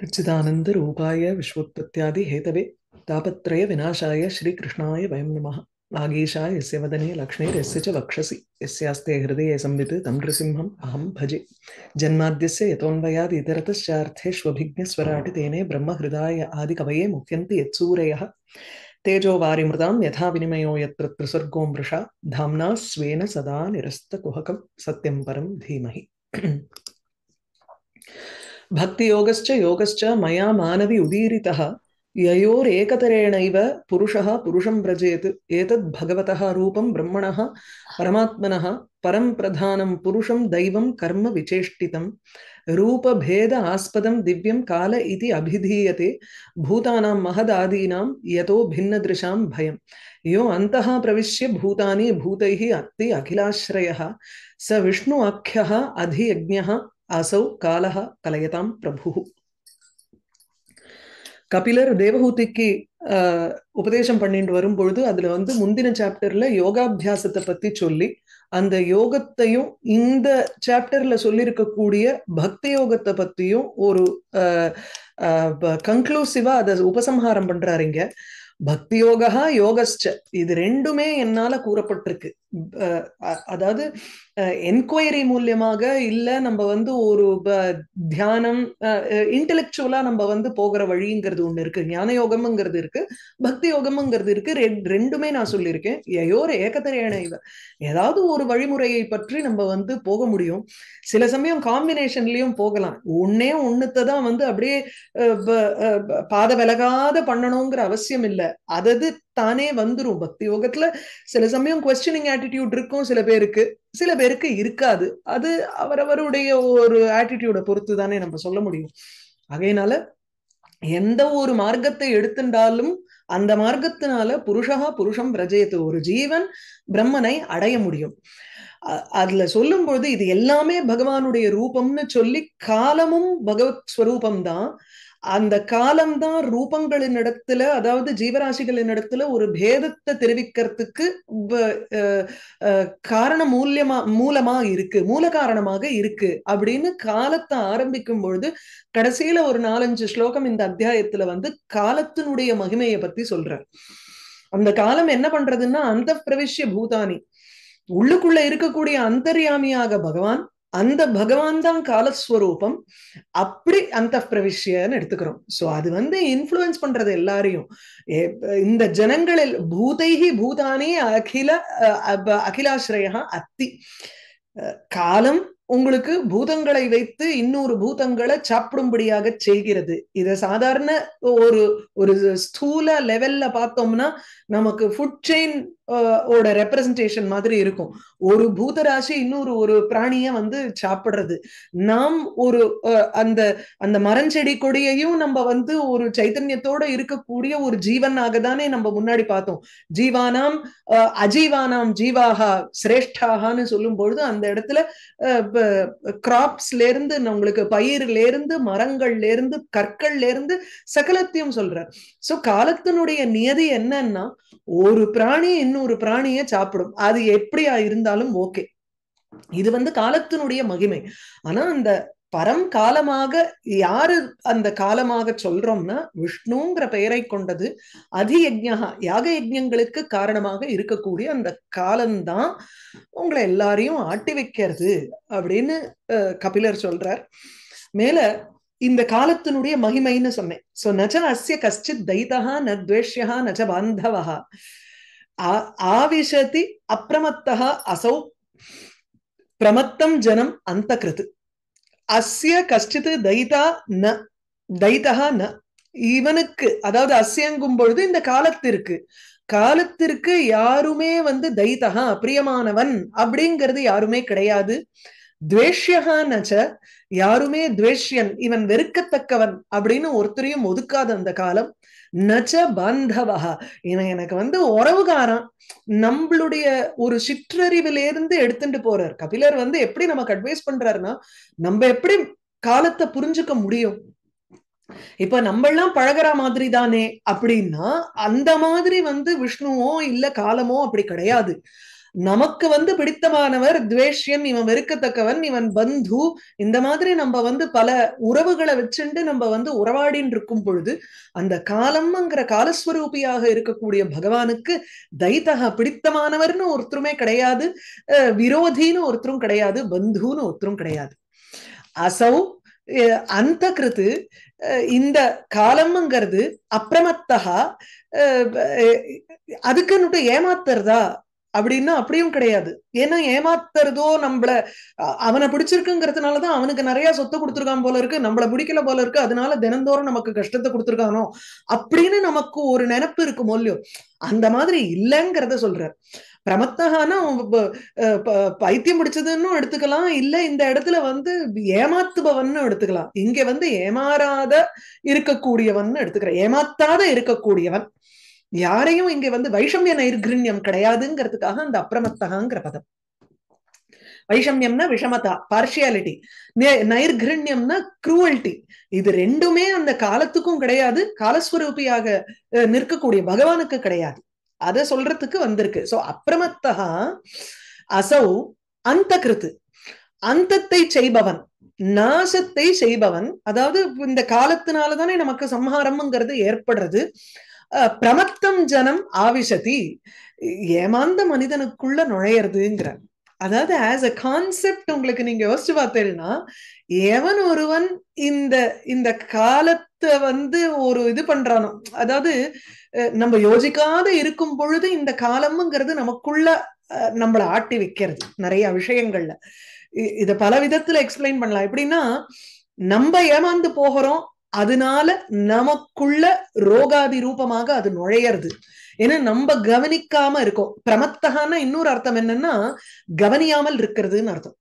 सच्चिदानन्दरूपाय विश्वोत्पत्त्यादि हेतवे तापत्रय विनाशाय श्रीकृष्णाय वयं नमः। नागेशाय यस्य वदने लक्ष्मीर्यस्य च वक्षसि। यस्यास्ते हृदये संवित् तं नृसिंहम् अहं भजे। जन्माद्यस्य यतोऽन्वयाद् इतरतश्चार्थेष्वभिज्ञस्वराट् तेने ब्रह्महृदाय आदिकवये मुह्यन्ति यत्सूरयः। तेजो वारिमृतां यथा विनिमयो यत्र त्रिसर्गो मृषा। धाम्ना स्वेन सदा निरस्तकुहकं सत्यं परं धीमहि। भक्तियोगश्च योगश्च मया मानवि उदीरितः। ययोरेकतरेणैव पुरुषः पुरुषं व्रजेत्। एतद् भगवतः रूपं ब्रह्मणः परमात्मनः परं प्रधानं पुरुषं दैवं कर्म विचेष्टितं। रूपभेद आस्पदं दिव्यं काल इति अभिधीयते। भूतानां महदादीनां यतो भिन्नदृशां भयं। यो अन्तः प्रविश्य भूतानि भूतैः अत्ति अखिलाश्रयः। स विष्णु अख्यः अधियज्ञः அசௌ காலஹ கலையதாம் பிரபு கபிலர் தேவஹூதிக்கு உபதேசம் பண்ணிட்டு வரும்பொழுது அதுல வந்து முந்தின சாப்டர்ல யோகாபியாசத்தை பத்தி சொல்லி அந்த யோகத்தையும் இந்த சாப்டர்ல சொல்லியிருக்கக்கூடிய பக்தி யோகத்தை பத்தியும் ஒரு கன்க்ளூசிவா அதை உபசம்ஹாரம் பண்றாருங்க. பக்தி யோகா யோகஸ்ட இது ரெண்டுமே என்னால கூறப்பட்டிருக்கு. அதாவது என்கொயரி மூலியமாக இல்ல நம்ம வந்து ஒரு தியானம் இன்டெலெக்சுவலா நம்ம வந்து போகிற வழிங்கிறது ஒண்ணு இருக்கு. ஞான யோகம்ங்கிறது இருக்கு. பக்தி யோகம்ங்கிறது இருக்கு ரெண்டுமே நான் சொல்லியிருக்கேன். ஏயோர் ஏகத்தரையான இவ. ஏதாவது ஒரு வழிமுறையை பற்றி நம்ம வந்து போக முடியும். சில சமயம் காம்பினேஷன்லயும் போகலாம். ஒன்னே ஒண்ணுத்தை தான் வந்து அப்படியே பாத விலகாத பண்ணணுங்கிற அவசியம் இல்லை. அதது தானே வந்துரும். பக்தி யோகத்துல சில சமயம் கொஸ்டினிங் ஆட்டிடியூட் இருக்கும் சில பேருக்கு. சில பேருக்கு இருக்காது. அது அவரவருடைய ஒரு ஆட்டிடியூட பொறுத்து தானே நம்ம சொல்ல முடியும். ஆகையினால எந்த ஒரு மார்க்கத்தை எடுத்துட்டாலும் அந்த மார்க்கத்தினால புருஷா புருஷம் பிரஜயத்து. ஒரு ஜீவன் பிரம்மனை அடைய முடியும். அதுல சொல்லும் பொழுது இது எல்லாமே பகவானுடைய ரூபம்னு சொல்லி காலமும் பகவத் ஸ்வரூபம் தான் அந்த காலம்தான் ரூபங்களின் இடத்துல அதாவது ஜீவராசிகளின் இடத்துல ஒரு பேதத்தை தெரிவிக்கிறதுக்கு காரண மூலியமா மூலமா இருக்கு மூல காரணமாக இருக்கு அப்படின்னு காலத்தை ஆரம்பிக்கும் பொழுது கடைசியில ஒரு நாலஞ்சு ஸ்லோகம் இந்த அத்தியாயத்துல வந்து காலத்தினுடைய மகிமையை பத்தி சொல்றார். அந்த காலம் என்ன பண்றதுன்னா அந்த பிரவிஷ்ய பூதானி. உள்ளுக்குள்ள இருக்கக்கூடிய அந்தர்யாமியாக பகவான் அந்த பகவான் தான் காலஸ்வரூபம். அப்படி அந்த பிரவிஷ்யன்னு எடுத்துக்கிறோம். சோ அது வந்து இன்ஃபுளுன்ஸ் பண்றது எல்லாரையும். இந்த ஜனங்களில் பூதைகி பூதானே அகில அகிலாசிரயா அத்தி. காலம் உங்களுக்கு பூதங்களை வைத்து இன்னொரு பூதங்களை சாப்பிடும்படியாக செய்கிறது. இத சாதாரண ஒரு ஒரு ஸ்தூல லெவல்ல பார்த்தோம்னா நமக்கு ஃபுட் செயின் ஓட ரெப்ரசன்டேஷன் மாதிரி இருக்கும். ஒரு பூதராசி இன்னொரு ஒரு பிராணிய வந்து சாப்பிடுறது. நாம் ஒரு அந்த அந்த மரஞ்செடி கொடியையும் நம்ம வந்து ஒரு சைத்தன்யத்தோட இருக்கக்கூடிய ஒரு ஜீவனாக தானே நம்ம முன்னாடி பார்த்தோம். ஜீவானாம் அஜீவானாம் ஜீவாகா சிரேஷ்டாகான்னு சொல்லும் பொழுது அந்த இடத்துல கிராப்ஸ்ல இருந்து உங்களுக்கு பயிர்ல இருந்து மரங்கள்ல இருந்து கற்கள்ல இருந்து சகலத்தையும் சொல்றார் சோ காலத்தினுடைய நியதி என்னன்னா ஒரு பிராணி இன்னொரு பிராணிய சாப்பிடும். அது எப்படியா இருந்தாலும் ஓகே இது வந்து காலத்தினுடைய மகிமை. ஆனா அந்த பரம் காலமாக யாரு அந்த காலமாக சொல்றோம்னா விஷ்ணுங்கிற பெயரை கொண்டது அதியஜா யாக யஜ்யங்களுக்கு காரணமாக இருக்கக்கூடிய அந்த காலம்தான் உங்களை எல்லாரையும் ஆட்டி வைக்கிறது அப்படின்னு கபிலர் சொல்றார். மேல இந்த காலத்தினுடைய மகிமைன்னு சொன்னேன். சோ நச்ச அஸ்ய கஷ்டித் தைதா ந துவேஷ்யா நச்ச பாந்தவா ஆவிஷதி அப்பிரமத்தா அசௌ பிரமத்தம் ஜனம் அந்த கிருத்து அஸ்ய கஷ்டித்து தைதா ந தைதா ந. இவனுக்கு அதாவது அஸ்யங்கும் பொழுது இந்த காலத்திற்கு காலத்திற்கு யாருமே வந்து தைதகா பிரியமானவன் அப்படிங்கிறது யாருமே கிடையாது. துவேஷ்யகா நச்ச யாருமே துவேஷ்யன் இவன் வெறுக்கத்தக்கவன் அப்படின்னு ஒருத்தரையும் ஒதுக்காத அந்த காலம். நச்ச பாந்தவா ஏன்னா எனக்கு வந்து உறவுகாரன் நம்மளுடைய ஒரு சிற்றறிவிலிருந்து எடுத்துட்டு போறார். கபிலர் வந்து எப்படி நமக்கு அட்வைஸ் பண்றாருன்னா நம்ம எப்படி காலத்தை புரிஞ்சுக்க முடியும்? இப்ப நம்ம எல்லாம் பழகிற மாதிரி தானே அப்படின்னா அந்த மாதிரி வந்து விஷ்ணுவோ இல்ல காலமோ அப்படி கிடையாது. நமக்கு வந்து பிடித்தமானவர் துவேஷ்யன் இவன் வெறுக்கத்தக்கவன் இவன் பந்து. இந்த மாதிரி நம்ம வந்து பல உறவுகளை வச்சுண்டு நம்ம வந்து உறவாடின்னு இருக்கும் பொழுது அந்த காலம்ங்கிற காலஸ்வரூபியாக இருக்கக்கூடிய பகவானுக்கு தைத்தக பிடித்தமானவர்னு ஒருத்தருமே கிடையாது. விரோதின்னு ஒருத்தரும் கிடையாது பந்துன்னு ஒருத்தரும் கிடையாது. அசௌ அந்த கிருத்து இந்த காலம்ங்கிறது அப்பிரமத்தகா அதுக்குன்னுட்டு ஏமாத்துறதா? அப்படின்னா அப்படியும் கிடையாது. ஏன்னா ஏமாத்துறதோ நம்மள அவனை பிடிச்சிருக்குங்கிறதுனாலதான் அவனுக்கு நிறைய சொத்து கொடுத்துருக்கான் போல இருக்கு நம்மள பிடிக்கல போல இருக்கு அதனால தினந்தோறும் நமக்கு கஷ்டத்தை கொடுத்துருக்கானோ அப்படின்னு நமக்கு ஒரு நினப்பு இருக்குமோ இல்லையோ அந்த மாதிரி இல்லைங்கிறத சொல்றார். பிரமத்தகானா பைத்தியம் பிடிச்சதுன்னு எடுத்துக்கலாம் இல்ல இந்த இடத்துல வந்து ஏமாத்துபவன் எடுத்துக்கலாம். இங்க வந்து ஏமாறாத இருக்கக்கூடியவன் எடுத்துக்கிறேன். ஏமாத்தாத இருக்கக்கூடியவன். யாரையும் இங்க வந்து வைஷமிய நைர்கிருண்யம் கிடையாதுங்கிறதுக்காக அந்த அப்பிரமத்தகாங்கிற பதம். வைஷமியம்னா விஷமதா பார்ஷியாலிட்டி நைர்கிருண்யம்னா குரூவல்டி இது ரெண்டுமே அந்த காலத்துக்கும் கிடையாது காலஸ்வரூபியாக நிற்கக்கூடிய பகவானுக்கு கிடையாது. அதை சொல்றதுக்கு வந்திருக்கு. சோ அப்பிரமத்தகா அசௌ அந்த கிருத்து அந்தத்தை செய்பவன் நாசத்தை செய்பவன் அதாவது இந்த காலத்தினாலதானே நமக்கு சம்ஹாரம்ங்கிறது ஏற்படுறது. பிரமத்தம் ஜனம் ஆவிஷதி ஏமாந்த மனிதனுக்குள்ள நுழையிறதுங்கிற அதாவது ஆஸ் அ கான்செப்ட் உங்களுக்கு நீங்க யோசிச்சு பார்த்தேன்னா எவன் ஒருவன் இந்த இந்த காலத்தை வந்து ஒரு இது பண்றானோ அதாவது நம்ம யோசிக்காத இருக்கும் பொழுது இந்த காலம்ங்கிறது நமக்குள்ள நம்மளை ஆட்டி வைக்கிறது நிறைய விஷயங்கள்ல. இத பல விதத்துல எக்ஸ்பிளைன் பண்ணலாம். எப்படின்னா நம்ம ஏமாந்து போகிறோம் அதனால நமக்குள்ள ரோகாதி ரூபமாக அது நுழையிறது. ஏன்னா நம்ம கவனிக்காம இருக்கோம். பிரமத்தகான இன்னொரு அர்த்தம் என்னன்னா கவனியாமல் இருக்கிறதுன்னு அர்த்தம்.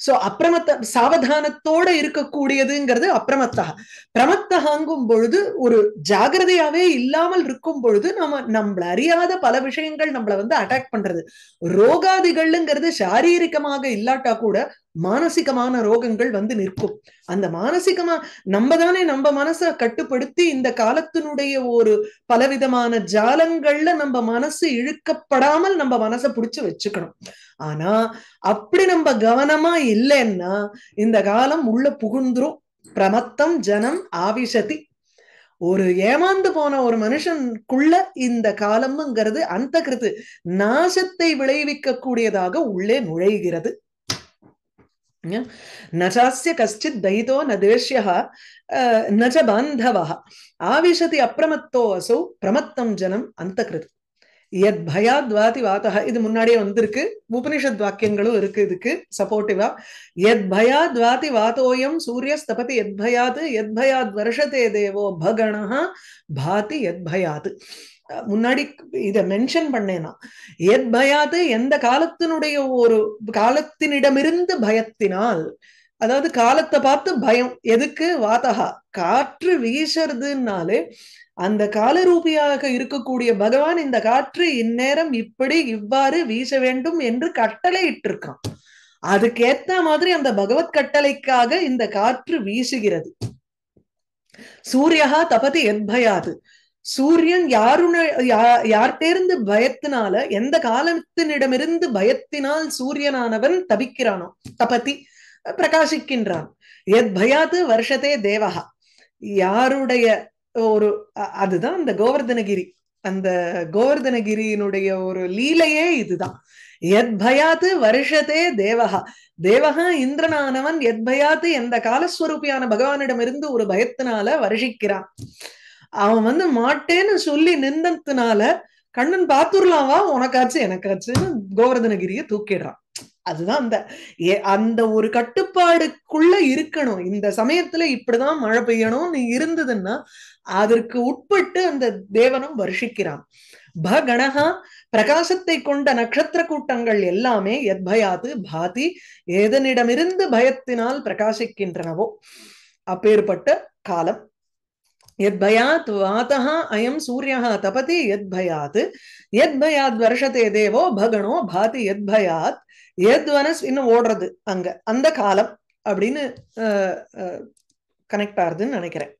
சோ அப்பிரமத்த சாவதானத்தோட இருக்கக்கூடியதுங்கிறது அப்பிரமத்தகா. பிரமத்தகாங்கும் பொழுது ஒரு ஜாகிரதையாவே இல்லாமல் இருக்கும் பொழுது நம்ம நம்மள அறியாத பல விஷயங்கள் நம்மள வந்து அட்டாக் பண்றது. ரோகாதிகள்ங்கிறது சாரீரிகமாக இல்லாட்டா கூட மானசிகமான ரோகங்கள் வந்து நிற்கும். அந்த மானசிகமா நம்ம தானே நம்ம மனசை கட்டுப்படுத்தி இந்த காலத்தினுடைய ஒரு பலவிதமான ஜாலங்கள்ல நம்ம மனசு இழுக்கப்படாமல் நம்ம மனசை புடிச்சு வச்சுக்கணும். ஆனா அப்படி நம்ம கவனமா இல்லைன்னா இந்த காலம் உள்ள புகுந்துரும். பிரமத்தம் ஜனம் ஆவிஷதி ஒரு ஏமாந்து போன ஒரு மனுஷனுக்குள்ள இந்த காலம்ங்கிறது அந்த கிருத்து நாசத்தை விளைவிக்க கூடியதாக உள்ளே நுழைகிறது. நசாஸ்ய கஷ்டித் தயிதோ ந தேஷ்யா நச்ச பாந்தவா ஆவிஷதி அப்பிரமத்தோ அசௌ பிரமத்தம் ஜனம் அந்த கிருத் எத் பயாத்வாதி வாத்தக இது முன்னாடியே வந்திருக்கு உபனிஷத் வாக்கியங்களும் இருக்கு இதுக்கு சப்போர்ட்டிவா எத் பயாத்வாதி வாத்தோயம் சூரிய ஸ்தபதி எத் பயாது எத் பயாத் வருஷத்தே தேவோ பகணா பாதி எத் பயாது முன்னாடி இத மென்ஷன் பண்ணேனா. எத் பயாது? எந்த காலத்தினுடைய ஒரு காலத்தினிடமிருந்து பயத்தினால். அதாவது காலத்தை பார்த்து பயம். எதுக்கு? வாத்தகா காற்று வீசறதுனாலே அந்த காலரூபியாக இருக்கக்கூடிய பகவான் இந்த காற்று இந்நேரம் இப்படி இவ்வாறு வீச வேண்டும் என்று கட்டளை இட்டிருக்கான். அதுக்கேத்த மாதிரி அந்த பகவத் கட்டளைக்காக இந்த காற்று வீசுகிறது. சூரியகா தபதி எத்பயாது சூரியன் யாருன யார்கிட்டேருந்து பயத்தினால எந்த காலத்தினிடமிருந்து பயத்தினால் சூரியனானவன் தபிக்கிறானோ தபதி பிரகாசிக்கின்றான். எத் பயாது வருஷத்தே தேவகா யாருடைய ஒரு அதுதான் அந்த கோவர்தனகிரி. அந்த கோவர்தனகிரியினுடைய ஒரு லீலையே இதுதான். எத் பயாது வருஷத்தே தேவகா தேவகா இந்திரனானவன் எத் பயாது எந்த காலஸ்வரூபியான பகவானிடமிருந்து ஒரு பயத்தினால வருஷிக்கிறான். அவன் வந்து மாட்டேன்னு சொல்லி நின்றதுனால கண்ணன் பாத்துர்லாவா உனக்காச்சு எனக்காச்சுன்னு கோவர்தனகிரிய தூக்கிடுறான். அதுதான் அந்த அந்த ஒரு கட்டுப்பாடுக்குள்ள இருக்கணும். இந்த சமயத்துல இப்படிதான் மழை பெய்யணும்னு இருந்ததுன்னா அதற்கு உட்பட்டு அந்த தேவனும் வருஷிக்கிறான். பகணகா பிரகாசத்தை கொண்ட நட்சத்திர கூட்டங்கள் எல்லாமே எத்பயாது பாதி ஏதனிடமிருந்து பயத்தினால் பிரகாசிக்கின்றனவோ. அப்பேற்பட்ட காலம். यद्भयात् वातः अयं सूर्यः तपति यद्भयात् यद्भयात् வருஷத்தே தேவோ பகணோ பாதி யத்பயாத் யத்வனஸ் இன்னும் ஓடுறது அங்க அந்த காலம் அப்படின்னு கனெக்ட் ஆகுதுன்னு நினைக்கிறேன்.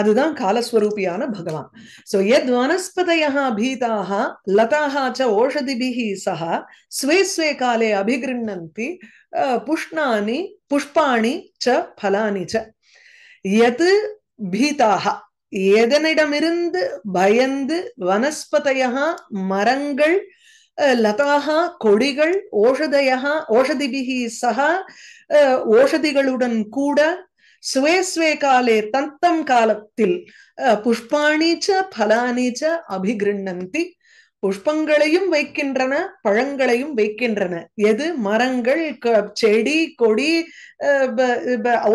அதுதான் காலஸ்வரூபியான பகவான். சோ எத் வனஸ்பதயா பீதாக லதாக ச ஓஷதிபிகி சஹ ஸ்வே ஸ்வே காலே அபிகிருண்ணந்தி புஷ்ணானி புஷ்பாணி ச பலானி ச. எது பீதாக எதனிடமிருந்து பயந்து வனஸ்பதையா மரங்கள் லதாகா கொடிகள் ஓஷதையா ஓஷதிபிகி சக ஓஷதிகளுடன் கூட ஸ்வே ஸ்வே காலே தத்தம் காலத்தில் புஷ்பாணிச்ச பலானிச்ச அபிகிருண்ணந்தி. புஷ்பங்களையும் வைக்கின்றன பழங்களையும் வைக்கின்றன. எது? மரங்கள் செடி கொடி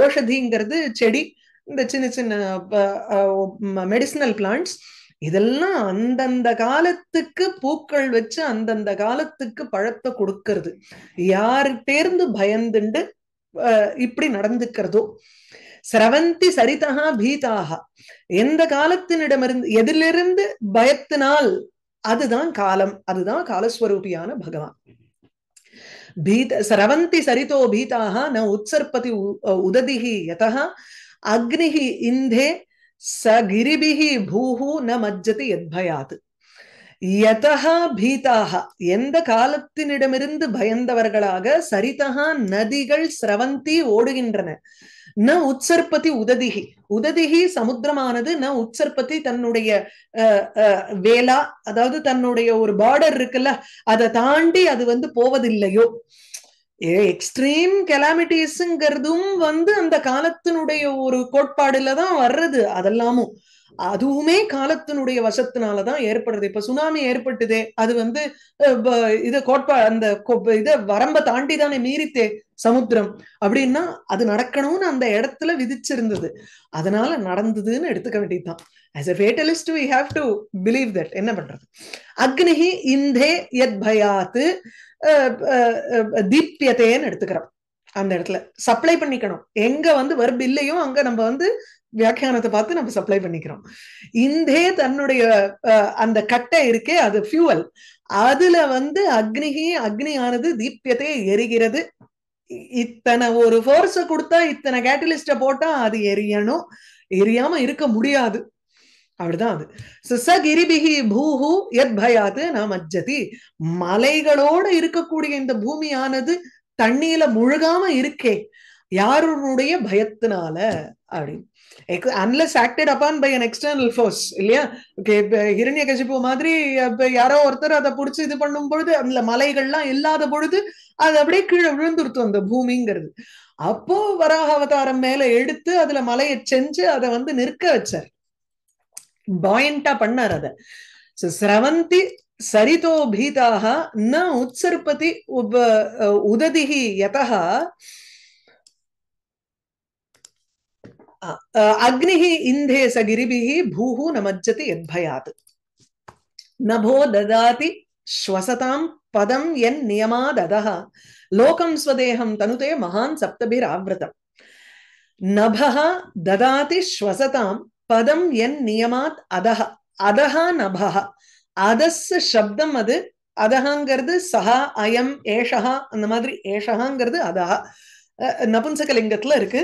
ஓஷதிங்கிறது செடி. இந்த சின்ன சின்ன மெடிசினல் பிளான்ட்ஸ் இதெல்லாம் அந்தந்த காலத்துக்கு பூக்கள் வச்சு அந்தந்த காலத்துக்கு பழத்தை கொடுக்கறது. யாரு தேர்ந்து பயந்துண்டு இப்படி நடந்துக்கிறதோ. சிரவந்தி சரிதகா பீதாக எந்த காலத்தினிடமிருந்து எதிலிருந்து பயத்தினால் அதுதான் காலம். அதுதான் காலஸ்வரூபியான பகவான். பீத சிரவந்தி சரிதோ பீதாக ந உத்சர்பதி உததிகி யதா அக்னிஹி இந்தே ச கிரிபிஹி பூஹு ந மஜ்ஜதி எத்பயாது யதா பீதாக எந்த காலத்தினிடமிருந்து பயந்தவர்களாக சரிதகா நதிகள் சிரவந்தி ஓடுகின்றன ந உற்சற்பதி உததிகி உததிகி சமுத்திரமானது ந உற்சற்பத்தி தன்னுடைய வேலா அதாவது தன்னுடைய ஒரு பார்டர் இருக்குல்ல அதை தாண்டி அது வந்து போவதில்லையோ எக்ஸ்ட்ரீம் கெலாமிட்டிஸ்ங்கிறதும் வந்து அந்த காலத்தினுடைய ஒரு கோட்பாடுல தான் வர்றது அதெல்லாமும். அதுவுமே காலத்தினுடைய வசத்தினாலதான் ஏற்படுறது இப்ப சுனாமி ஏற்பட்டுதே அது வந்து இது கோட்பா அந்த இத வரம்ப தாண்டி தானே மீறித்தே சமுத்திரம். அப்படின்னா அது நடக்கணும்னு அந்த இடத்துல விதிச்சிருந்தது. அதனால நடந்ததுன்னு எடுத்துக்க வேண்டியதுதான். As a fatalist we have to believe that என்ன பண்றது? அக்னிஹி இந்தே எத் பயாத்து தீப்யத்தேன்னு எடுத்துக்கிறோம். அந்த இடத்துல சப்ளை பண்ணிக்கணும். எங்க வந்து வர்ப் இல்லையோ அங்க நம்ம வந்து வியாக்கியானத்தை பார்த்து நம்ம சப்ளை பண்ணிக்கிறோம். இந்தே தன்னுடைய அந்த கட்டை இருக்கே அது ஃபியூவல் அதுல வந்து அக்னிகி அக்னியானது தீப்யத்தை எரிகிறது. இத்தனை ஒரு ஃபோர்ஸ கொடுத்தா இத்தனை கேட்டலிஸ்ட போட்டா அது எரியணும். எரியாம இருக்க முடியாது. அப்படிதான் அது. ச பூஹு எத் பயாது நாம் அஜதி மலைகளோட இருக்கக்கூடிய இந்த பூமியானது தண்ணியில முழுகாம இருக்கே. யாருடைய பயத்தினால அப்படின்னு. Unless acted upon by an external force இல்லையா? ஓகே ஹிரண்ய கசிப்பு மாதிரி யாரோ ஒருத்தர் அதை பிடிச்சி இது பண்ணும் பொழுது அந்த மலைகள்லாம் இல்லாத பொழுது அது அப்படியே கீழே விழுந்துருத்தும் அந்த பூமிங்கிறது. அப்போ வராக அவதாரம் மேல எடுத்து அதுல மலையை செஞ்சு அதை வந்து நிற்க வச்சார். பாயிண்டா பண்ணார் அத. சிரவந்தி சரிதோ பீதாக ந உத்சர்பதி உததிகி யதா அக்னிஹி இந்தே சகிரிபிஹி பூஹு நமஜ்ஜதி எத்பயாத் நபோ ததாதி ஸ்வசதாம் பதம் என் நியமாததः லோகம் ஸ்வதேகம் தனுதே மகான் சப்தபிராவிரதம் நபः ததாதி ஸ்வசதாம் பதம் என் நியமாத் அதஹ அதஹ நபஹ அதஸ் சப்தம் அது அதஹங்கிறது சஹா அயம் ஏஷஹா அந்த மாதிரி ஏஷஹாங்கிறது அதஹா நபுன்சகலிங்கத்துல இருக்கு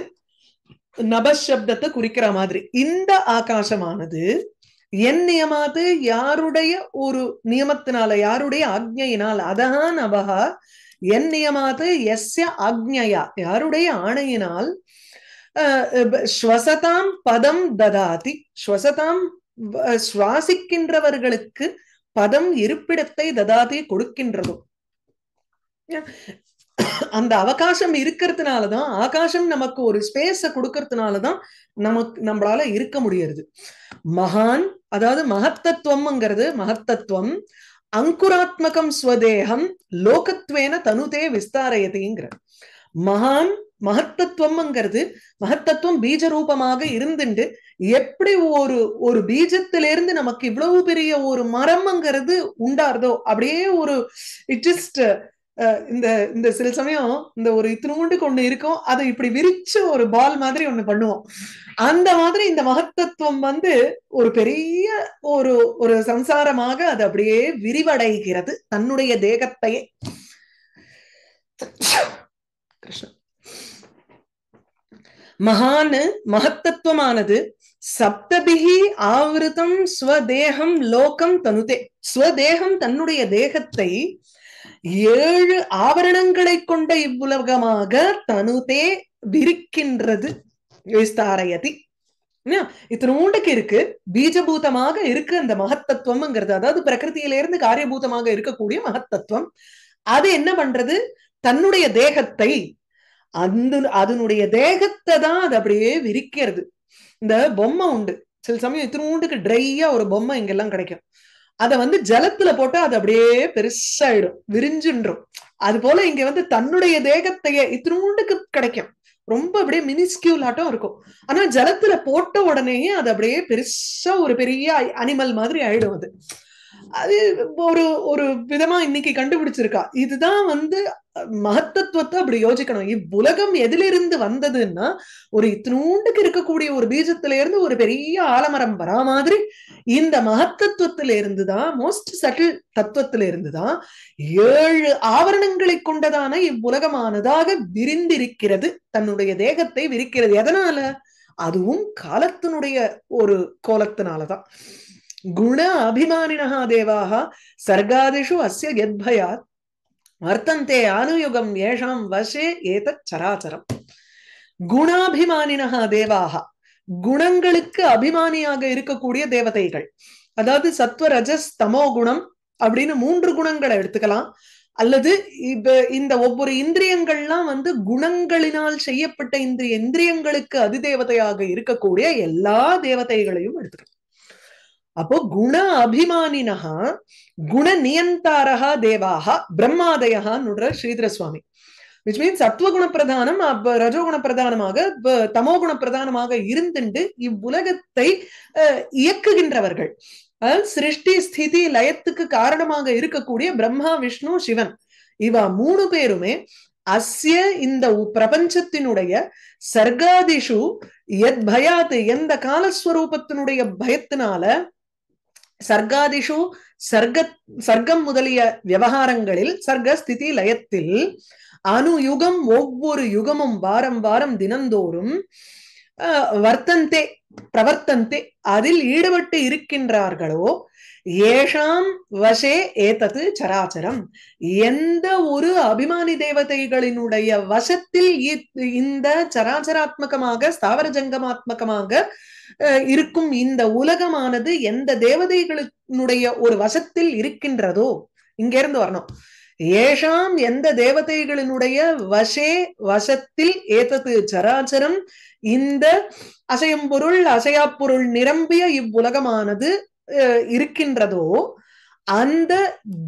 நபசப்தத்தை குறிக்கிற மாதிரி. இந்த ஆகாசமானது என் நியமாது யாருடைய ஒரு நியமத்தினால யாருடைய ஆக்ஞையினால் அதஹா நபகா என் நியமாது எஸ்ய ஆக்ஞையா யாருடைய ஆணையினால் ஸ்வசதாம் பதம் ததாதி ஸ்வசதாம் சுவாசிக்கின்றவர்களுக்கு பதம் இருப்பிடத்தை ததாதி கொடுக்கின்றதோ அந்த அவகாசம் இருக்கிறதுனாலதான் ஆகாசம் நமக்கு ஒரு ஸ்பேஸ கொடுக்கறதுனாலதான் நமக்கு நம்மளால இருக்க முடியறது. மகான் அதாவது மகத்தத்துவம்ங்கிறது மகத்தத்துவம் அங்குராத்மகம் ஸ்வதேகம் லோகத்வேன தனுதே விஸ்தாரயதிங்கிற மகான் மகத்தத்துவம்ங்கிறது மகத்தத்துவம் பீஜ ரூபமாக இருந்துண்டு எப்படி ஒரு ஒரு பீஜத்திலிருந்து நமக்கு இவ்வளவு பெரிய ஒரு மரம்ங்கிறது உண்டாருதோ அப்படியே ஒரு இட் ஜஸ்ட் இந்த இந்த சில சமயம் இந்த ஒரு இத்தினூண்டு ஒண்ணு இருக்கும் அதை இப்படி விரிச்ச ஒரு பால் மாதிரி ஒண்ணு பண்ணுவோம். அந்த மாதிரி இந்த மகத்தத்துவம் வந்து ஒரு பெரிய ஒரு ஒரு சம்சாரமாக அது அப்படியே விரிவடைகிறது தன்னுடைய தேகத்தையே. கிருஷ்ணன் மகான் மகத்தத்துவமானது சப்தபிகி ஆவிருத்தம் ஸ்வதேகம் லோகம் தனுதே. ஸ்வதேகம் தன்னுடைய தேகத்தை ஏழு ஆவரணங்களை கொண்ட இவ்வுலகமாக தனுதே விரிக்கின்றது. விஸ்தாரயதி. இத்தினூண்டுக்கு இருக்கு. பீஜபூதமாக இருக்கு அந்த மகத்தத்துவம்ங்கிறது. அதாவது பிரகிருதியிலிருந்து காரியபூதமாக இருக்கக்கூடிய மகத்தத்துவம். அது என்ன பண்றது? தன்னுடைய தேகத்தை அந்த அதனுடைய தேகத்தை தான் அது அப்படியே விரிக்கிறது. இந்த பொம்மை உண்டு. சில சமயம் இத்தினூண்டுக்கு ட்ரையா ஒரு பொம்மை இங்கெல்லாம் கிடைக்கும். அத வந்து ஜலத்துல போட்டு அது அப்படியே பெருசாயிடும் விரிஞ்சுன்றும். அது போல இங்க வந்து தன்னுடைய தேகத்தையே இத்தினூண்டுக்கு கிடைக்கும். ரொம்ப அப்படியே மினிஸ்கியூல் ஆட்டம் இருக்கும். ஆனா ஜலத்துல போட்ட உடனேயே அது அப்படியே பெருசா ஒரு பெரிய அனிமல் மாதிரி ஆயிடும் அது. அது ஒரு ஒரு விதமா இன்னைக்கு கண்டுபிடிச்சிருக்கா. இதுதான் வந்து மகத்தத்துவத்தை அப்படி யோசிக்கணும். இவ்வுலகம் எதிலிருந்து வந்ததுன்னா ஒரு இத்தினூண்டுக்கு இருக்கக்கூடிய ஒரு பீஜத்துல இருந்து ஒரு பெரிய ஆலமரம் வரா மாதிரி இந்த மகத்தத்துவத்துல இருந்துதான் மோஸ்ட் சட்டில் தத்துவத்துல இருந்துதான் ஏழு ஆவரணங்களை கொண்டதான இவ்வுலகமானதாக விரிந்திருக்கிறது தன்னுடைய தேகத்தை விரிக்கிறது. எதனால? அதுவும் காலத்தினுடைய ஒரு கோலத்தினாலதான். குண அபிமானினா தேவாக சர்காதிஷு அஸ்ய யத்பயாத் வர்த்தந்தே அனுயுகம் ஏஷாம் வசே ஏதத் சராச்சரம் குணாபிமானினா தேவாக குணங்களுக்கு அபிமானியாக இருக்கக்கூடிய தேவதைகள்। அதாவது சத்வ ரஜஸ் தமோ குணம் அப்படின்னு மூன்று குணங்களை எடுத்துக்கலாம்। அல்லது இப்ப இந்த ஒவ்வொரு இந்திரியங்கள்லாம் வந்து குணங்களினால் செய்யப்பட்ட இந்த இந்திரியங்களுக்கு அதிதேவதையாக இருக்கக்கூடிய எல்லா தேவதைகளையும் எடுத்துக்கலாம்। அப்போ குண அபிமானினஹா குண நியந்தாரஹா தேவாக பிரம்மாதயஹான்னு ஸ்ரீதர சுவாமி விச் மீன்ஸ் சத்துவகுண பிரதானம் ரஜோகுண பிரதானமாக தமோகுண பிரதானமாக இருந்துண்டு இவ்வுலகத்தை இயக்குகின்றவர்கள். சிருஷ்டி ஸ்திதி லயத்துக்கு காரணமாக இருக்கக்கூடிய பிரம்மா விஷ்ணு சிவன். இவ மூணு பேருமே அஸ்ய இந்த பிரபஞ்சத்தினுடைய சர்காதிஷு எத் பயாத்து எந்த காலஸ்வரூபத்தினுடைய பயத்தினால சர்க்காதிஷு சர்க்க சர்க்கம் முதலிய விவகாரங்களில் சர்க்க ஸ்திதி லயத்தில் அணு யுகம் ஒவ்வொரு யுகமும் வாரம் வாரம் தினந்தோறும் வர்த்தந்தே பிரவர்த்தந்தே அதில் ஈடுபட்டு இருக்கின்றார்களோ ஏஷாம் வசே ஏதது சராச்சரம் எந்த ஒரு அபிமானி தேவதைகளினுடைய வசத்தில் இந்த சராச்சராத்மகமாக ஸ்தாவர ஜங்கமாத்மகமாக இருக்கும் இந்த உலகமானது எந்த தேவதைகளினுடைய ஒரு வசத்தில் இருக்கின்றதோ இங்கிருந்து வரணும். ஏஷாம் எந்த தேவதைகளினுடைய வசே வசத்தில் ஏதது சராச்சரம் இந்த அசையும் பொருள் அசையா பொருள் நிரம்பிய இவ்வுலகமானது இருக்கின்றதோ அந்த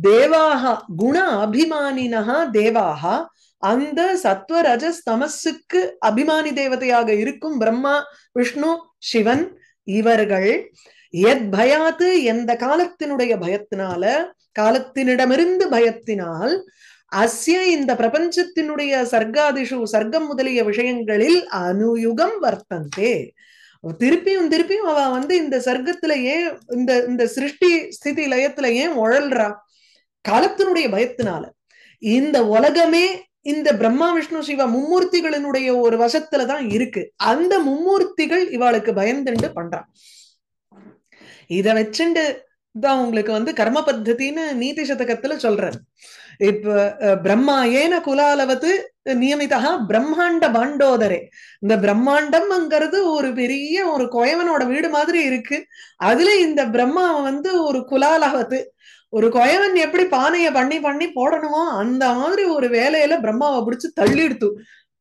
தேவாக குண அபிமானினஹா தேவாக அந்த சத்வ ரஜஸ் தமசுக்கு அபிமானி தேவதையாக இருக்கும் பிரம்மா விஷ்ணு சிவன் இவர்கள் எத் பயாத்து எந்த காலத்தினுடைய பயத்தினால காலத்தினிடமிருந்து பயத்தினால் அஸ்ய இந்த பிரபஞ்சத்தினுடைய சர்க்காதிஷு சர்க்கம் முதலிய விஷயங்களில் அனுயுகம் வர்த்தந்தே. திருப்பியும் திருப்பியும் அவ வந்து இந்த சர்க்கத்துல ஏன் இந்த இந்த சிருஷ்டி ஸ்திதி லயத்துல ஏன் உழல்றா? காலத்தினுடைய பயத்தினால. இந்த உலகமே இந்த பிரம்மா விஷ்ணு சிவா மும்மூர்த்திகளினுடைய ஒரு வசத்துலதான் இருக்கு. அந்த மும்மூர்த்திகள் இவாளுக்கு பயந்துண்டு பண்றான் இத வச்சுண்டு தான் உங்களுக்கு வந்து கர்ம பத்தத்தின்னு நீதி சதகத்துல சொல்றாரு இப்ப பிரம்மா ஏன குலாலவத்து நியமிதா பிரம்மாண்ட பாண்டோதரே. இந்த பிரம்மாண்டம்ங்கிறது ஒரு பெரிய ஒரு கோயவனோட வீடு மாதிரி இருக்கு. அதுல இந்த பிரம்மா வந்து ஒரு குலாலாவது ஒரு கொயவன் எப்படி பானைய பண்ணி பண்ணி போடணுமோ அந்த மாதிரி ஒரு வேலையில பிரம்மாவை பிடிச்சு தள்ளிடுத்து.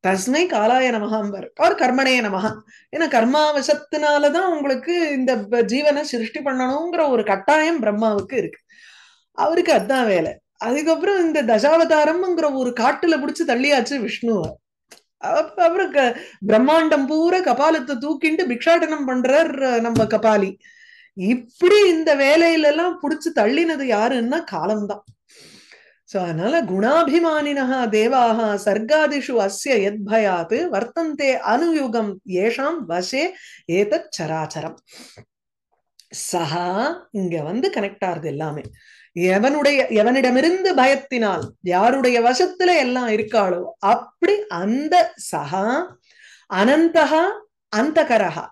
தஸ்மை காலாய நமகாம்பர் அவர் கர்மனே நமகா ஏன்னா கர்மாவசத்தினாலதான் உங்களுக்கு இந்த ஜீவனை சிருஷ்டி பண்ணணுங்கிற ஒரு கட்டாயம் பிரம்மாவுக்கு இருக்கு. அவருக்கு அதுதான் வேலை. அதுக்கப்புறம் இந்த தசாவதாரம்ங்கிற ஒரு காட்டுல பிடிச்சு தள்ளியாச்சு விஷ்ணுவ அப்புறம் பிரம்மாண்டம் பூரா கபாலத்தை தூக்கிண்டு பிக்ஷாடனம் பண்றார் நம்ம கபாலி. இப்படி இந்த வேலையில எல்லாம் புடிச்சு தள்ளினது யாருன்னா காலம்தான். சோ அதனால குணாபிமானினா தேவாக சர்க்காதிஷு அஸ்ய எத்பயாத் வர்த்தந்தே அனுயுகம் ஏஷாம் வசே ஏதத் சராச்சரம் சஹா இங்க வந்து கனெக்ட் ஆகுது எல்லாமே. எவனுடைய எவனிடமிருந்து பயத்தினால் யாருடைய வசத்துல எல்லாம் இருக்காளோ அப்படி அந்த சகா அனந்தகா அந்தகரஹா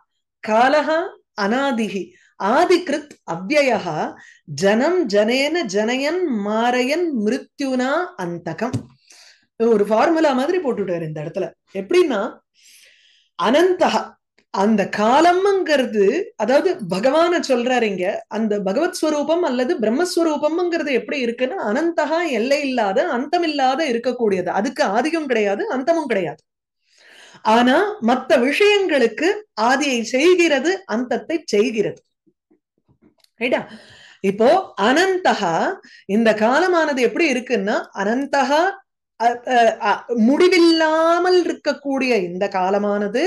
காலகா அனாதிகி ஆதிகிருத் அவ்வயா ஜனம் ஜனேன ஜனயன் மாரையன் மிருத்யுனா அந்தகம். ஒரு ஃபார்முலா மாதிரி போட்டுட்டாரு இந்த இடத்துல. எப்படின்னா அனந்தகா அந்த காலம்ங்கிறது அதாவது பகவான சொல்றாரு இங்க அந்த பகவத் ஸ்வரூபம் அல்லது பிரம்மஸ்வரூபம்ங்கிறது எப்படி இருக்குன்னா அனந்தகா எல்லை இல்லாத அந்தம் இல்லாத இருக்கக்கூடியது. அதுக்கு ஆதியும் கிடையாது அந்தமும் கிடையாது. ஆனா மத்த விஷயங்களுக்கு ஆதியை செய்கிறது அந்தத்தை செய்கிறது. ரைட்டா? இப்போ அனந்தகா இந்த காலமானது எப்படி இருக்குன்னா அனந்தகா முடிவில்லாமல் இருக்கக்கூடிய இந்த காலமானது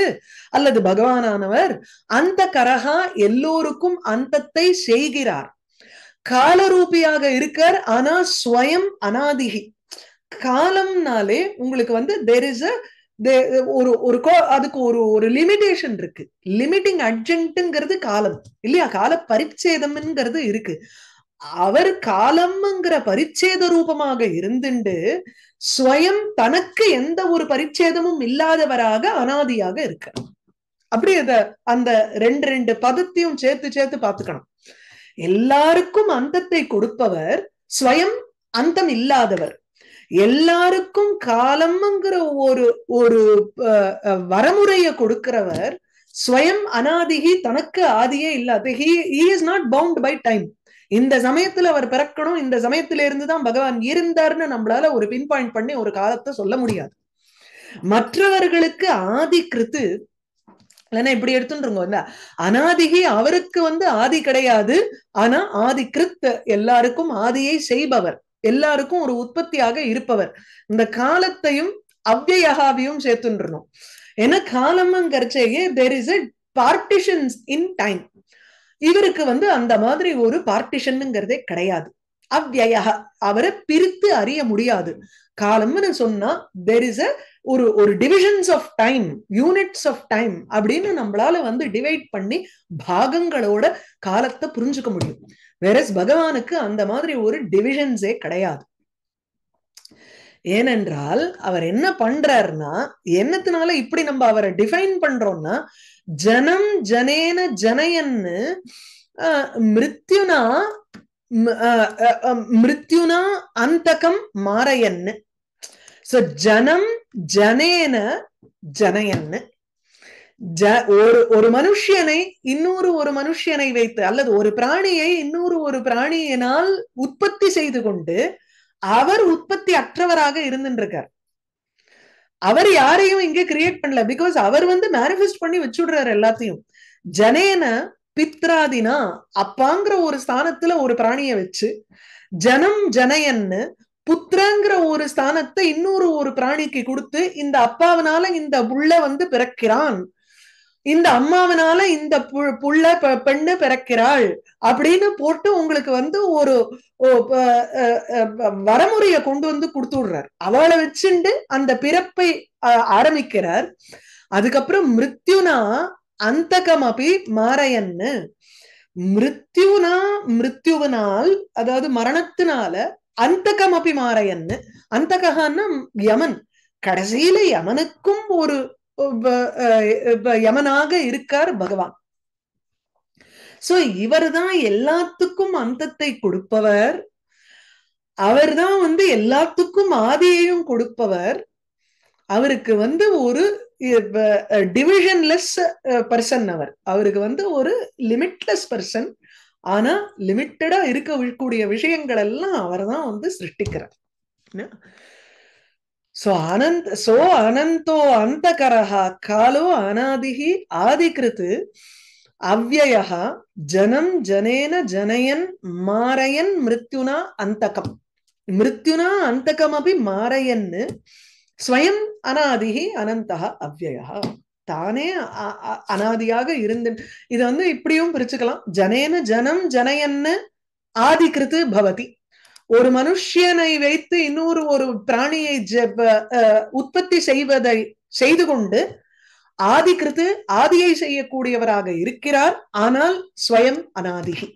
அல்லது பகவானானவர் அந்த கரகா எல்லோருக்கும் அந்தத்தை செய்கிறார். காலரூபியாக இருக்கார் ஆனா ஸ்வயம் அனாதிகி. காலம்னாலே உங்களுக்கு வந்து தெர் இஸ் அ ஒரு ஒரு அதுக்கு ஒரு ஒரு லிமிடேஷன் இருக்கு. லிமிட்டிங் அட்ஜென்ட்ங்கிறது காலம் இல்லையா? கால பரிச்சேதம்ங்கிறது இருக்கு. அவர் காலம்ங்கிற பரிச்சேத ரூபமாக இருந்துண்டு ஸ்வயம் தனக்கு எந்த ஒரு பரிச்சேதமும் இல்லாதவராக அனாதியாக இருக்க. அப்படி அத அந்த ரெண்டு ரெண்டு பதத்தையும் சேர்த்து சேர்த்து பார்த்துக்கணும். எல்லாருக்கும் அந்தத்தை கொடுப்பவர் ஸ்வயம் அந்தம் இல்லாதவர். எல்லாருக்கும் காலம்ங்கிற ஒரு ஒரு வரமுறைய கொடுக்கிறவர் ஸ்வயம் அனாதிகி தனக்கு ஆதியே இல்லாத he is not bound by time இந்த சமயத்துல அவர் பிறக்கணும் இந்த சமயத்துல இருந்துதான் பகவான் இருந்தார்னு நம்மளால ஒரு பின் பாயிண்ட் பண்ணி ஒரு காலத்தை சொல்ல முடியாது. மற்றவர்களுக்கு ஆதி கிருத்து இல்லைன்னா இப்படி எடுத்துருங்க இல்ல அனாதிகி அவருக்கு வந்து ஆதி கிடையாது ஆனா ஆதி கிருத் எல்லாருக்கும் ஆதியை செய்பவர் எல்லாருக்கும் ஒரு உற்பத்தியாக இருப்பவர். இந்த காலத்தையும் அவ்வயகாவையும் சேர்த்துன்றணும் ஏன்னா காலம்ங்கிறச்சேயே there is a partitions in time இவருக்கு வந்து அந்த மாதிரி ஒரு பார்ட்டிஷனுங்கிறதே கிடையாது. அவ்வய அவரை பிரித்து அறிய முடியாது. காலம்னு சொன்னா தெர் இஸ் அ ஒரு ஒரு divisions of time units of time அப்படின்னு நம்மளால வந்து டிவைட் பண்ணி பாகங்களோட காலத்தை புரிஞ்சுக்க முடியும். வேற பகவானுக்கு அந்த மாதிரி ஒரு டிவிஷன்ஸே கிடையாது. ஏனென்றால் அவர் என்ன பண்றாருன்னா என்னத்தினால இப்படி நம்ம அவரை டிஃபைன் பண்றோம்னா ஜனம் ஜனேன ஜனயன்னு மிருத்யுனா மிருத்யுனா அந்தகம் மாறையன்னு சோ ஜனம் ஜனேன ஜனயன்னு. ஜ ஒரு ஒரு மனுஷியனை இன்னொரு ஒரு மனுஷியனை வைத்து அல்லது ஒரு பிராணியை இன்னொரு ஒரு பிராணியினால் உற்பத்தி செய்து கொண்டு அவர் உற்பத்தி அற்றவராக இருந்துருக்கார் அவர் யாரையும் இங்க கிரியேட் பண்ணல. பிகாஸ் அவர் வந்து மேனிஃபெஸ்ட் பண்ணி வச்சுடுறாரு எல்லாத்தையும். ஜனேன பித்ராதினா அப்பாங்கிற ஒரு ஸ்தானத்துல ஒரு பிராணிய வச்சு ஜனம் ஜனயன்னு புத்திரங்கிற ஒரு ஸ்தானத்தை இன்னொரு ஒரு பிராணிக்கு கொடுத்து இந்த அப்பாவனால இந்த புள்ள வந்து பிறக்கிறான். இந்த அம்மாவனால இந்த புள்ள பெண்ணு பிறக்கிறாள் அப்படின்னு போட்டு உங்களுக்கு வந்து ஒரு வரமுறைய கொண்டு வந்து கொடுத்து விடுறார் அவளை வச்சுண்டு அந்த பிறப்பை ஆரம்பிக்கிறார். அதுக்கப்புறம் மிருத்யுனா அந்தகம் அப்படி மாறையன்னு மிருத்யுனா மிருத்யுவனால் அதாவது மரணத்தினால அந்தகம் அப்படி மாறையன்னு அந்தகான்னா யமன். கடைசியில யமனுக்கும் ஒரு யமனாக இருக்கார் பகவான். சோ இவர் தான் எல்லாத்துக்கும் அந்தத்தை கொடுப்பவர். அவர் தான் வந்து எல்லாத்துக்கும் ஆதியையும் கொடுப்பவர். அவருக்கு வந்து ஒரு டிவிஷன்லெஸ் பர்சன் அவர். அவருக்கு வந்து ஒரு லிமிட்லெஸ் பர்சன் ஆனா லிமிட்டடா இருக்கக்கூடிய விஷயங்கள் எல்லாம் அவர் தான் வந்து சிருஷ்டிக்கிறார். சோ அனந்த் சோ அனந்தோ அந்தகரஹா காலோ அனாதிகி ஆதிகிருத்து அவ்வயா ஜனம் ஜனேன ஜனயன் மாரையன் மிருத்யுனா அந்தகம். மிருத்யுனா அந்தகம் அப்படி மாரையன்னு ஸ்வயம் அனாதிகி அனந்தகா அவ்வயா தானே அனாதியாக இருந்து இது வந்து இப்படியும் பிரிச்சுக்கலாம். ஜனேன ஜனம் ஜனயன்னு ஆதிகிருத்து பவதி. ஒரு மனுஷியனை வைத்து இன்னொரு ஒரு பிராணியை உற்பத்தி செய்வதை செய்து கொண்டு ஆதி கிருத்து ஆதியை செய்யக்கூடியவராக இருக்கிறார். ஆனால் ஸ்வயம் அனாதிகி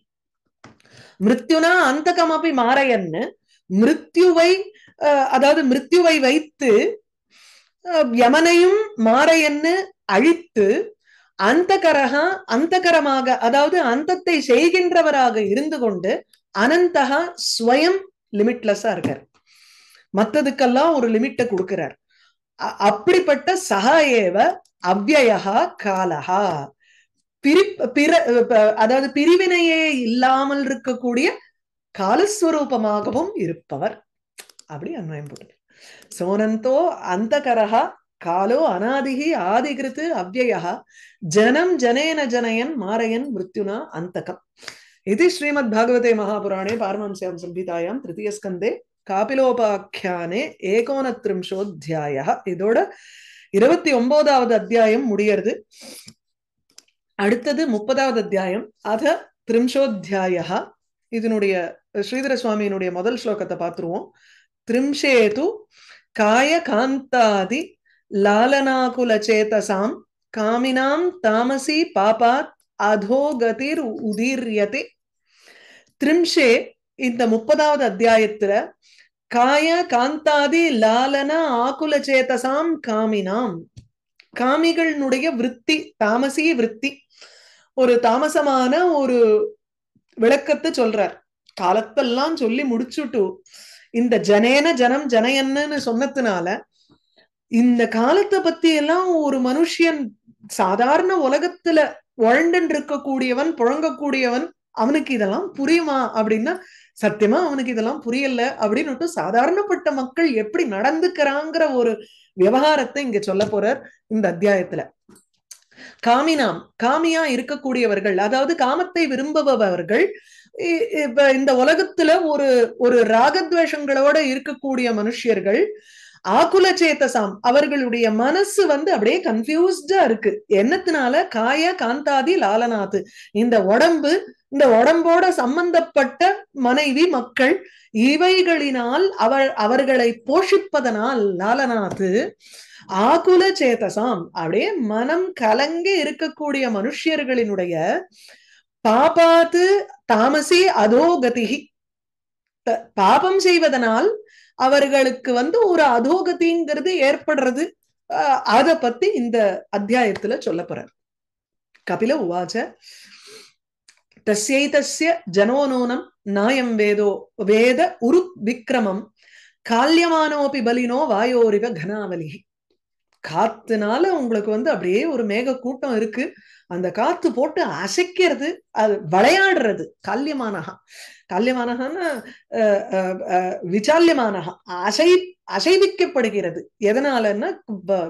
மிருத்யுனா அந்தகமபி மாறையன்னு மிருத்யுவை அதாவது மிருத்யுவை வைத்து யமனையும் மாறையன்னு அழித்து அந்தகரகா அந்தகரமாக அதாவது அந்தத்தை செய்கின்றவராக இருந்து கொண்டு அனந்தகா ஸ்வயம் லிமிட்லெஸ்ஸா இருக்கார். மத்ததுக்கெல்லாம் ஒரு லிமிட்டை கொடுக்கிறார். அப்படிப்பட்ட சகா ஏவ அவ்வயகா காலகா பிரி பிற அதாவது பிரிவினையே இல்லாமல் இருக்கக்கூடிய காலஸ்வரூபமாகவும் இருப்பவர். அப்படி அன்வயம் போடுது சோனந்தோ அந்தகரகா காலோ அநாதிகி ஆதிகிருத்து அவ்வயா ஜனம் ஜனேன ஜனயன் மாரையன் மிருத்யுனா அந்தகம். इति ஸ்ரீமத் பாகவதே மகாபுராணே பாரமம்சியாம் சம்ஹிதாயாம் திருத்திய காபிலோபாக்கியானே ஏகோனத்ரிம்சோத்தியாய இதோட இருபத்தி ஒன்பதாவது அத்தியாயம் முடியறது அடுத்தது முப்பதாவது அத்தியாயம் அத திரிம்சோத்தியாய இதனுடைய ஸ்ரீதர சுவாமியினுடைய முதல் ஸ்லோகத்தை பார்த்துருவோம் திரிம்சேது காய காந்தாதி லாலனாகுல சேதசாம் காமினாம் தாமசி பாபாத் அதோகதிர் உதீரியதே திரிம்ஷே இந்த முப்பதாவது அத்தியாயத்துல காய காந்தாதி லாலன ஆகுல சேதசாம் காமினாம். காமிகளினுடைய விற்பி தாமசி விற்பி ஒரு தாமசமான ஒரு விளக்கத்தை சொல்றார். காலத்தெல்லாம் சொல்லி முடிச்சுட்டு இந்த ஜனேன ஜனம் ஜனயன்னு சொன்னதுனால இந்த காலத்தை பத்தி எல்லாம் ஒரு மனுஷியன் சாதாரண உலகத்துல உழண்டு இருக்கக்கூடியவன் புழங்கக்கூடியவன் அவனுக்கு இதெல்லாம் புரியுமா அப்படின்னா சத்தியமா அவனுக்கு இதெல்லாம் புரியல அப்படின்னு சாதாரணப்பட்ட மக்கள் எப்படி நடந்துக்கிறாங்கிற ஒரு விவகாரத்தை இங்க சொல்ல போறார் இந்த அத்தியாயத்துல. காமினாம் காமியா இருக்கக்கூடியவர்கள் அதாவது காமத்தை விரும்புபவர்கள் இப்ப இந்த உலகத்துல ஒரு ஒரு ராகத்வேஷங்களோட இருக்கக்கூடிய மனுஷியர்கள் ஆகுல சேத்தசாம் அவர்களுடைய மனசு வந்து அப்படியே கன்ஃபியூஸ்டா இருக்கு. என்னத்தினால? காய காந்தாதி லாலநாத். இந்த உடம்பு இந்த உடம்போட சம்பந்தப்பட்ட மனைவி மக்கள் இவைகளினால் அவர் அவர்களை போஷிப்பதனால் லாலநாத்து ஆகுல சேதசாம். அப்படியே மனம் கலங்கி இருக்கக்கூடிய மனுஷியர்களினுடைய பாபாத்து தாமசி அதோகதிகி பாபம் செய்வதனால் அவர்களுக்கு வந்து ஒரு அதோகதிங்கிறது ஏற்படுறது. அத பத்தி இந்த அத்தியாயத்துல சொல்ல போறார். கபில உவாச்ச தஸ்யைதஸ்ய ஜனோநூனம் நாயம் வேதோ வேத உருத் விக்ரமம் கால்யமானோபி பலினோ வாயோரிவ கனாவலி காத்துனால உங்களுக்கு வந்து அப்படியே ஒரு மேக கூட்டம் இருக்கு. அந்த காத்து போட்டு அசைக்கிறது அது விளையாடுறது கால்யமானகா கால்யமானகான்னா விசால்யமானகா அசை அசைவிக்கப்படுகிறது. எதனாலன்னா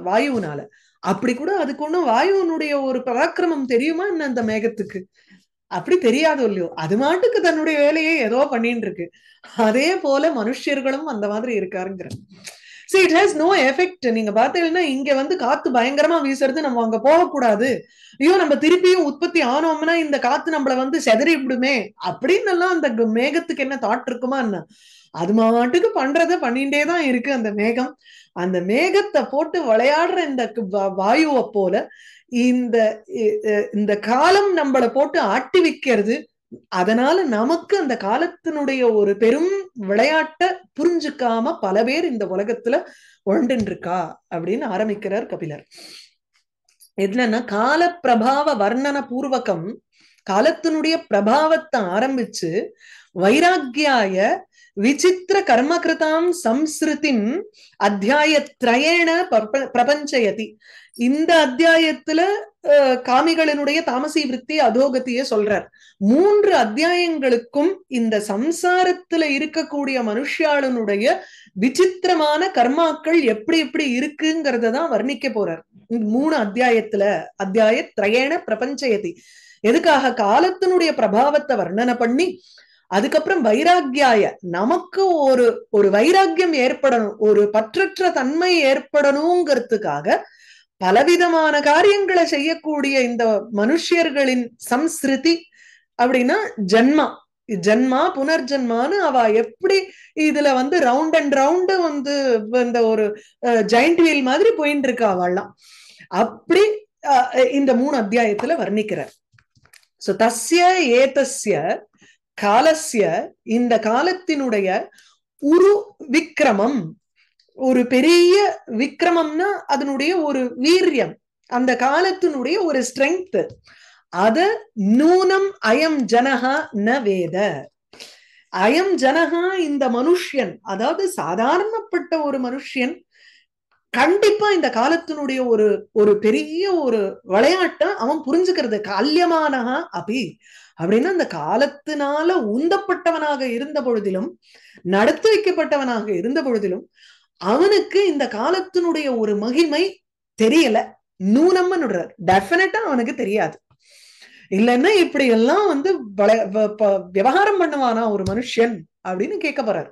வாயுனால அப்படி கூட அதுக்கு ஒண்ணும் வாயுனுடைய ஒரு பராக்கிரமம் தெரியுமா? என்ன அந்த மேகத்துக்கு? அப்படி தெரியாது இல்லையோ அது மாட்டுக்கு தன்னுடைய வேலையை ஏதோ பண்ணிட்டு இருக்கு அதே போல மனுஷர்களும் அந்த மாதிரி இருக்காருங்கிற. See it has no effect நீங்க பாத்தீங்கன்னா இங்க வந்து காத்து பயங்கரமா வீசுறது நம்ம அங்க போகக்கூடாது. ஐயோ நம்ம திருப்பியும் உற்பத்தி ஆனோம்னா இந்த காத்து நம்மள வந்து செதறி விடுமே? அப்படின்னு எல்லாம் அந்த மேகத்துக்கு என்ன தாட் இருக்குமா என்ன? அது மாட்டுக்கு பண்றத பண்ணிட்டே தான் இருக்கு அந்த மேகம். அந்த மேகத்தை போட்டு விளையாடுற இந்த வாயுவை போல இந்த இந்த காலம் நம்மளை போட்டு ஆட்டி வைக்கிறது அதனால நமக்கு அந்த காலத்தினுடைய ஒரு பெரும் விளையாட்ட புரிஞ்சுக்காம பல பேர் இந்த உலகத்துல உழண்டு இருக்கா அப்படின்னு ஆரம்பிக்கிறார் கபிலர். என்னன்னா கால பிரபாவ வர்ணன பூர்வகம் காலத்தினுடைய பிரபாவத்தை ஆரம்பிச்சு வைராக்கியாய விசித்திர கர்மகிருதாம் சம்ஸ்ருதிம் அத்தியாய திரயேண பிரபஞ்சயதி. இந்த அத்தியாயத்துல காமிகளினுடைய தாமசி விற்பி அதோகத்திய சொல்றார். மூன்று அத்தியாயங்களுக்கும் இந்த சம்சாரத்துல இருக்கக்கூடிய மனுஷாளனுடைய விசித்திரமான கர்மாக்கள் எப்படி எப்படி இருக்குங்கிறத தான் வர்ணிக்க போறார். மூணு அத்தியாயத்துல அத்தியாய திரையேண பிரபஞ்சயதி. எதுக்காக? காலத்தினுடைய பிரபாவத்தை வர்ணனை பண்ணி அதுக்கப்புறம் வைராக்கியாய நமக்கு ஒரு ஒரு வைராக்கியம் ஏற்படணும் ஒரு பற்றற்ற தன்மை ஏற்படணுங்கிறதுக்காக பலவிதமான காரியங்களை செய்யக்கூடிய இந்த மனுஷியர்களின் சம்ஸ்ருதி அப்படின்னா ஜன்மா. ஜன்மா புனர்ஜன்மான்னு அவ எப்படி இதுல வந்து ரவுண்ட் அண்ட் ரவுண்டு வந்து இந்த ஒரு ஜெயிண்ட் வீல் மாதிரி போயிட்டு இருக்கா அவள்லாம் அப்படி இந்த மூணு அத்தியாயத்துல வர்ணிக்கிறார். சோ தஸ்ய ஏதஸ்ய காலஸ்ய இந்த காலத்தினுடைய உரு விக்ரமம் ஒரு பெரிய விக்ரமம்னா அதனுடைய ஒரு வீரியம் அந்த காலத்தினுடைய ஒரு ஸ்ட்ரென்த் அத நூனம் அயம் ஜனகா ந வேத. அயம் ஜனகா இந்த மனுஷ்யன் அதாவது சாதாரணப்பட்ட ஒரு மனுஷன் கண்டிப்பா இந்த காலத்தினுடைய ஒரு ஒரு பெரிய ஒரு விளையாட்டை அவன் புரிஞ்சுக்கிறது. கல்யமானகா அபி. அப்படின்னா அந்த காலத்தினால உந்தப்பட்டவனாக இருந்த பொழுதிலும் நடத்தி வைக்கப்பட்டவனாக இருந்த பொழுதிலும் அவனுக்கு இந்த காலத்தினுடைய ஒரு மகிமை தெரியல. நூனம்னு டெஃபினட்டா அவனுக்கு தெரியாது. இல்லைன்னா இப்படி எல்லாம் வந்து விவகாரம் பண்ணுவானா ஒரு மனுஷன் அப்படின்னு கேட்க போறாரு.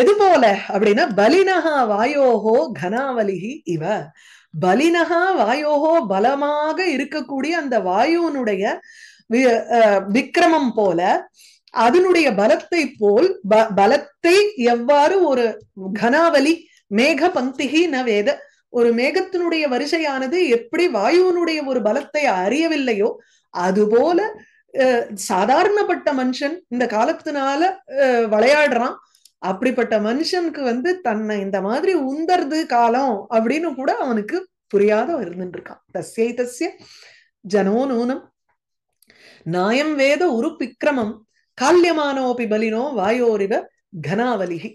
எது போல அப்படின்னா பலினகா வாயோகோ கனாவலிகி இவ. பலினகா வாயோகோ பலமாக இருக்கக்கூடிய அந்த வாயுனுடைய விக்கிரமம் போல அதனுடைய பலத்தை போல் பலத்தை எவ்வாறு ஒரு கனாவலி மேக பந்திகி ந வேத ஒரு மேகத்தினுடைய வரிசையானது எப்படி வாயுவனுடைய ஒரு பலத்தை அறியவில்லையோ அதுபோல சாதாரணப்பட்ட மனுஷன் இந்த காலத்தினால விளையாடுறான். அப்படிப்பட்ட மனுஷனுக்கு வந்து தன்னை இந்த மாதிரி உந்தர்து காலம் அப்படின்னு கூட அவனுக்கு புரியாத இருந்துருக்கான். இருக்கான் தஸ்யை தஸ்ய ஜனோ நூனம். நாயம் வேத உரு பிக்ரமம் கால்யமானோபி பலினோ வாயோரிவ கனாவலிகி.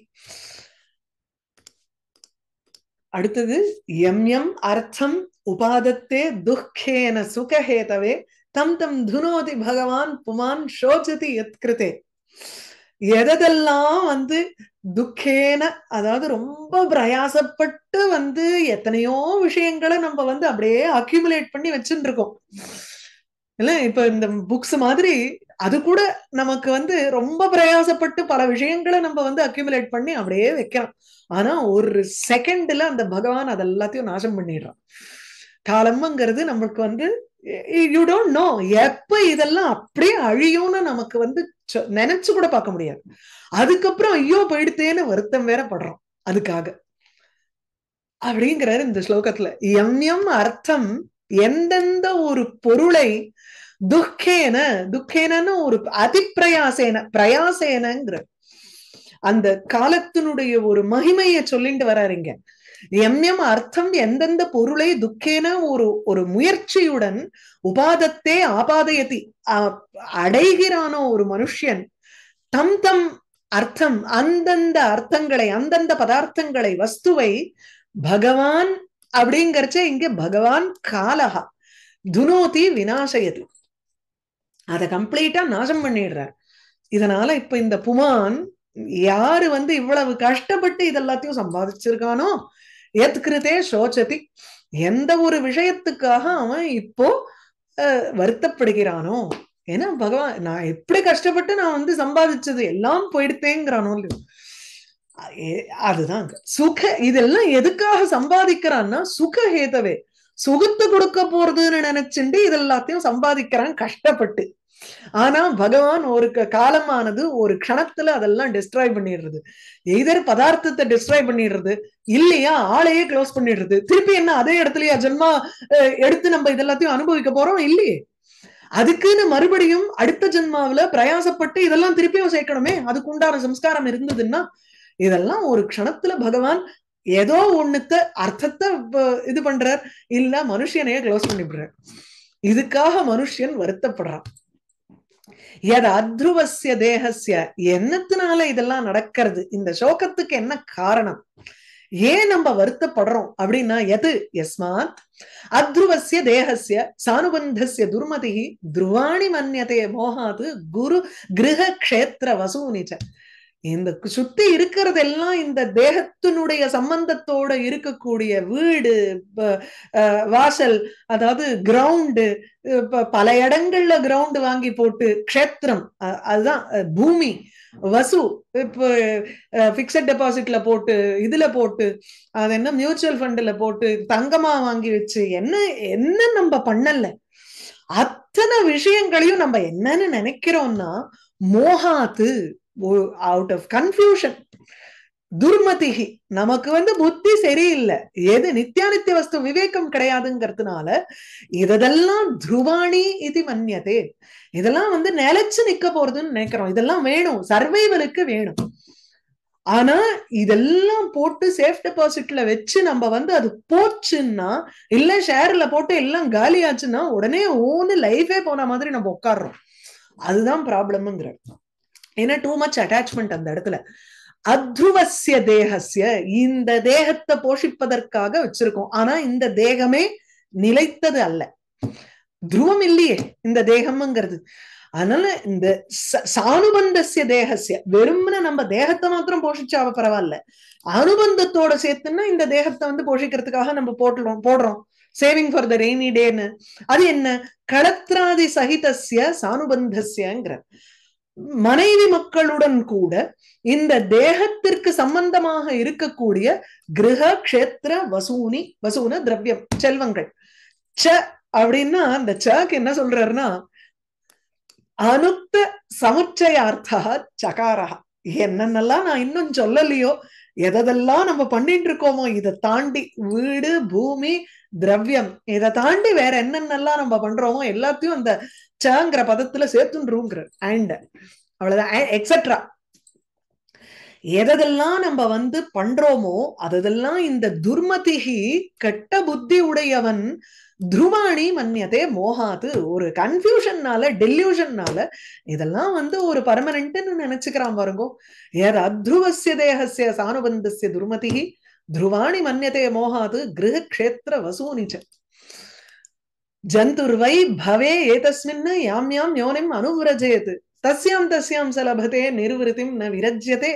அடுத்தது எம் எம் அர்த்தம் உபாதத்தே துக்கேன சுகஹேதவே தம் தம் துனோதி பகவான் புமான் சோச்சதி எத்கிருதே எதெல்லாம் வந்து துக்கேன அதாவது ரொம்ப பிரயாசப்பட்டு வந்து எத்தனையோ விஷயங்களை நம்ம வந்து அப்படியே அக்யூமுலேட் பண்ணி வச்சுட்டு இருக்கோம் இல்ல இப்ப இந்த புக்ஸ் மாதிரி அது கூட நமக்கு வந்து ரொம்ப பிரயாசப்பட்டு பல விஷயங்களை நம்ம வந்து அக்யூமுலேட் பண்ணி அப்படியே வைக்கிறோம் ஆனா ஒரு செகண்ட்ல அந்த பகவான் அதெல்லாத்தையும் நாசம் பண்ணிடுறான். காலம்ங்கிறது நமக்கு வந்து யூ டோன்ட் நோ எப்ப இதெல்லாம் அப்படியே அழியும்னு நமக்கு வந்து நினைச்சு கூட பார்க்க முடியாது. அதுக்கப்புறம் ஐயோ போயிடுத்தேன்னு வருத்தம் வேற படுறோம். அதுக்காக. அப்படிங்கிறாரு இந்த ஸ்லோகத்துல. எம் எம் அர்த்தம் எந்தெந்த ஒரு பொருளை துக்கேன துக்கேனன்னு ஒரு அதிப்பிரயாசேன பிரயாசேனங்கிற அந்த காலத்தினுடைய ஒரு மகிமையை சொல்லிட்டு வராருங்க எம் எம் அர்த்தம் எந்தெந்த பொருளை துக்கேன ஒரு ஒரு முயற்சியுடன் உபாதத்தே ஆபாதயத்தி அடைகிறானோ ஒரு மனுஷன் தம் தம் அர்த்தம் அந்தந்த அர்த்தங்களை அந்தந்த பதார்த்தங்களை வஸ்துவை பகவான் அப்படிங்கறச்ச இங்க பகவான் காலகா துனோதி வினாசயது அதை கம்ப்ளீட்டா நாசம் பண்ணிடுறார். இதனால இப்ப இந்த புமான் யாரு வந்து இவ்வளவு கஷ்டப்பட்டு இதெல்லாத்தையும் சம்பாதிச்சிருக்கானோ ஏத்துக்கிறதே சோச்சதி. எந்த ஒரு விஷயத்துக்காக அவன் இப்போ வருத்தப்படுகிறானோ? ஏன்னா பகவான் நான் எப்படி கஷ்டப்பட்டு நான் வந்து சம்பாதிச்சது எல்லாம் போயிடுத்தேங்கிறானோ அதுதான் சுக இதெல்லாம் எதுக்காக சம்பாதிக்கிறான்னா சுகஹேதவே. சுகத்தை கொடுக்க போறதுன்னு நினைச்சுட்டு இதெல்லாத்தையும் சம்பாதிக்கிறான் கஷ்டப்பட்டு. ஆனா பகவான் ஒரு காலமானது ஒரு க்ஷணத்துல அதெல்லாம் டிஸ்ட்ராய் பண்ணிடுறது. எதர் பதார்த்தத்தை டிஸ்ட்ராய் பண்ணிடுறது. இல்லையா? ஆளையே க்ளோஸ் பண்ணிடுறது. திருப்பி என்ன அதே இடத்துலயா ஜென்மா எடுத்து நம்ம இதெல்லாத்தையும் அனுபவிக்க போறோம்? இல்லையே. அதுக்குன்னு மறுபடியும் அடுத்த ஜென்மாவில பிரயாசப்பட்டு இதெல்லாம் திருப்பியும் சேர்க்கணுமே. அதுக்கு உண்டான சம்ஸ்காரம் இருந்ததுன்னா இதெல்லாம் ஒரு க்ஷணத்துல பகவான் ஏதோ ஒண்ணுத்த அர்த்தத்தை இது பண்றார். இல்ல மனுஷனையே க்ளோஸ் பண்ணிவிடுறார் இதுக்காக மனுஷன் வருத்தப்படுறான். எது அத்ருவசிய தேகசிய என்னத்தினால இதெல்லாம் நடக்கிறது? இந்த சோகத்துக்கு என்ன காரணம்? ஏன் நம்ம வருத்தப்படுறோம்? அப்படின்னா எது? எஸ்மாத் அத்ருவசிய தேகசிய சானுபந்தசிய துர்மதி துருவாணி மன்யதே மோகாது குரு கிரக கஷேத்திர வசூனிச்ச. இந்த சுத்தி இருக்கிறதெல்லாம் இந்த தேகத்தினுடைய சம்பந்தத்தோட இருக்கக்கூடிய வீடு வாசல் அதாவது கிரவுண்டு பல இடங்கள்ல கிரவுண்டு வாங்கி போட்டு க்ஷேத்திரம் அதுதான் பூமி வசு இப்போ பிக்சட் டெபாசிட்ல போட்டு இதுல போட்டு அது என்ன மியூச்சுவல் ஃபண்ட்ல போட்டு தங்கமா வாங்கி வச்சு என்ன என்ன நம்ம பண்ணல? அத்தனை விஷயங்களையும் நம்ம என்னன்னு நினைக்கிறோம்னா மோகாத்து அவுட் ஆஃப் கன்ஃபியூஷன் துர்மதிகி. நமக்கு வந்து புத்தி சரியில்லை. எது நித்தியானித்திய வஸ்து விவேகம் கிடையாதுங்கிறதுனால இதெல்லாம் துருவாணி இது மன்யதே. இதெல்லாம் வந்து நிலைச்சு நிக்க போறதுன்னு நினைக்கிறோம். இதெல்லாம் வேணும். சர்வைவலுக்கு வேணும். ஆனா இதெல்லாம் போட்டு சேஃப் டெபாசிட்ல வச்சு நம்ம வந்து அது போச்சுன்னா இல்ல ஷேர்ல போட்டு எல்லாம் காலி ஆச்சுன்னா உடனே ஓன்னு லைஃபே போன மாதிரி நம்ம உட்காடுறோம் அதுதான் ப்ராப்ளம்ங்கிற ஏன்னா டூ மச் அட்டாச்மெண்ட் அந்த இடத்துல. அத்ருவசிய தேகசிய இந்த தேகத்தை போஷிப்பதற்காக வச்சிருக்கோம். ஆனா இந்த தேகமே நிலைத்தது அல்ல. துருவம் இல்லையே இந்த தேகம்ங்கிறது. அதனால இந்த சானுபந்தசிய தேகசிய வெறும்னு நம்ம தேகத்தை மாத்திரம் போஷிச்சா பரவாயில்ல. அனுபந்தத்தோட சேர்த்துன்னா இந்த தேகத்தை வந்து போஷிக்கிறதுக்காக நம்ம போட்டுறோம் போடுறோம். சேவிங் ஃபார் த ரெய்னி டேன்னு அது என்ன? களத்ராதி சகிதசிய சானுபந்தசியங்கிற மனைவி மக்களுடன் கூட இந்த தேகத்திற்கு சம்பந்தமாக இருக்கக்கூடிய கிரக கஷேத்திர வசூனி வசூன திரவியம் செல்வங்கள். ச அப்படின்னா அந்த சக்கு என்ன சொல்றாருன்னா அனுக்த சமுச்சயார்த்தா சகாரா என்னென்னலாம் நான் இன்னும் சொல்லலையோ எதெல்லாம் நம்ம பண்ணிட்டு இருக்கோமோ இதை தாண்டி வீடு பூமி திரவியம். இதை தாண்டி வேற என்னென்னலாம் நம்ம பண்றோமோ எல்லாத்தையும் அந்த சங்கிற பதத்துல சேர்த்துன்றோங்கிற அண்ட் அவ்வளவுதான். எக்ஸட்ரா எதெல்லாம் நம்ம வந்து பண்றோமோ அதெல்லாம் இந்த துர்மதிகி கெட்ட புத்தி உடையவன் துருவாணி மன்னியதே மோகாது. ஒரு கன்ஃபியூஷன்னால டெல்யூஷன்னால இதெல்லாம் வந்து ஒரு பர்மனன்ட்னு நினைச்சுக்கிறான் பாருங்கோ. ஏது அத்ருவசிய தேகசிய சானுபந்தசிய துர்மதிகி துருவாணி மன்னியதே மோகாது கிரக கஷேத்திர வசூனிச்ச ஜந்துர்வை பவே ஏதஸ்மின் யாம் யாம் யோனிம் அனுவிரஜயது தஸ்யாம் தஸ்யாம் சலபதே நிர்வருத்திம் ந விரஜ்யதே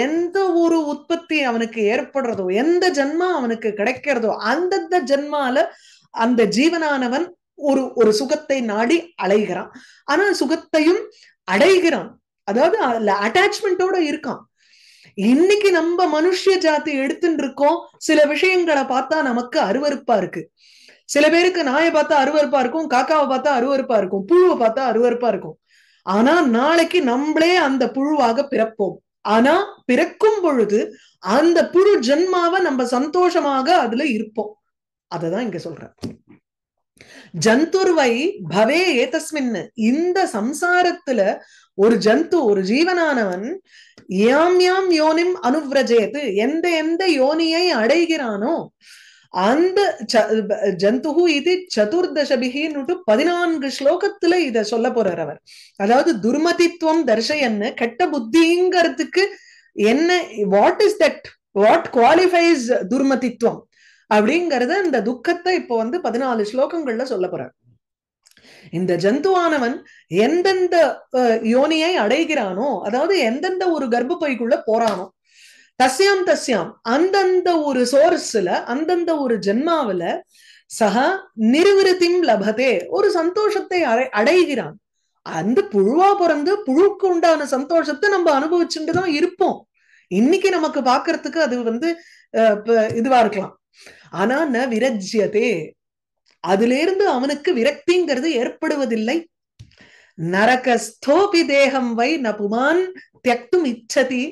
எந்த ஒரு உற்பத்தி அவனுக்கு ஏற்படுறதோ எந்த ஜென்மா அவனுக்கு கிடைக்கிறதோ அந்தந்த ஜென்மால அந்த ஜீவனானவன் ஒரு ஒரு சுகத்தை நாடி அலைகிறான். ஆனா சுகத்தையும் அடைகிறான். அதாவது அதுல அட்டாச்மெண்டோட இருக்கான். இன்னைக்கு நம்ம மனுஷ ஜாதி எடுத்துட்டு இருக்கோம். சில விஷயங்களை பார்த்தா நமக்கு அருவறுப்பா இருக்கு. சில பேருக்கு நாயை பார்த்தா அருவறுப்பா இருக்கும். காக்காவை பார்த்தா அருவறுப்பா இருக்கும். புழுவை பார்த்தா அருவறுப்பா இருக்கும். ஆனா நாளைக்கு நம்மளே அந்த புழுவாக பிறப்போம். ஆனா பிறக்கும் பொழுது அந்த புழு ஜென்மாவை நம்ம சந்தோஷமாக அதுல இருப்போம். அததான் இங்க சொல்றேன். ஜந்துர்வை பவே ஏதஸ்மின். இந்த சம்சாரத்துல ஒரு ஜந்து ஒரு ஜீவனானவன் யாம் யாம் யோனிம் அனுவிரஜேது. எந்த எந்த யோனியை அடைகிறானோ அந்த ஜந்துகு இது சதுர்தசபிகின்னு பதினான்கு ஸ்லோகத்துல இத சொல்ல போறார் அவர். அதாவது துர்மதித்துவம் தர்ஷயன்னு கெட்ட புத்திங்கிறதுக்கு என்ன what is that what qualifies துர்மதித்துவம் அப்படிங்கறத இந்த துக்கத்தை இப்போ வந்து பதினாலு ஸ்லோகங்கள்ல சொல்ல போறார். இந்த ஜந்துவானவன் எந்தெந்த யோனியை அடைகிறானோ அதாவது எந்தெந்த ஒரு கர்ப்பப்பைக்குள்ள போறானோ தஸ்யாம் தஸ்யாம் அந்தந்த ஒரு சோர்ஸ்ல அந்தந்த ஒரு ஜென்மாவில சக நிர்விருத்திம் லபதே ஒரு சந்தோஷத்தை அடை அடைகிறான். அந்த புழுவா பிறந்து புழுக்கு உண்டான சந்தோஷத்தை நம்ம அனுபவிச்சுட்டு தான் இருப்போம். இன்னைக்கு நமக்கு பாக்குறதுக்கு அது வந்து இதுவா இருக்கலாம். ஆனா ந விரஜ்யதே. அதிலிருந்து அவனுக்கு விரக்திங்கிறது ஏற்படுவதில்லை. நரகஸ்தோபி தேகம் வை ந புமான் தியக்தும் இச்சதி.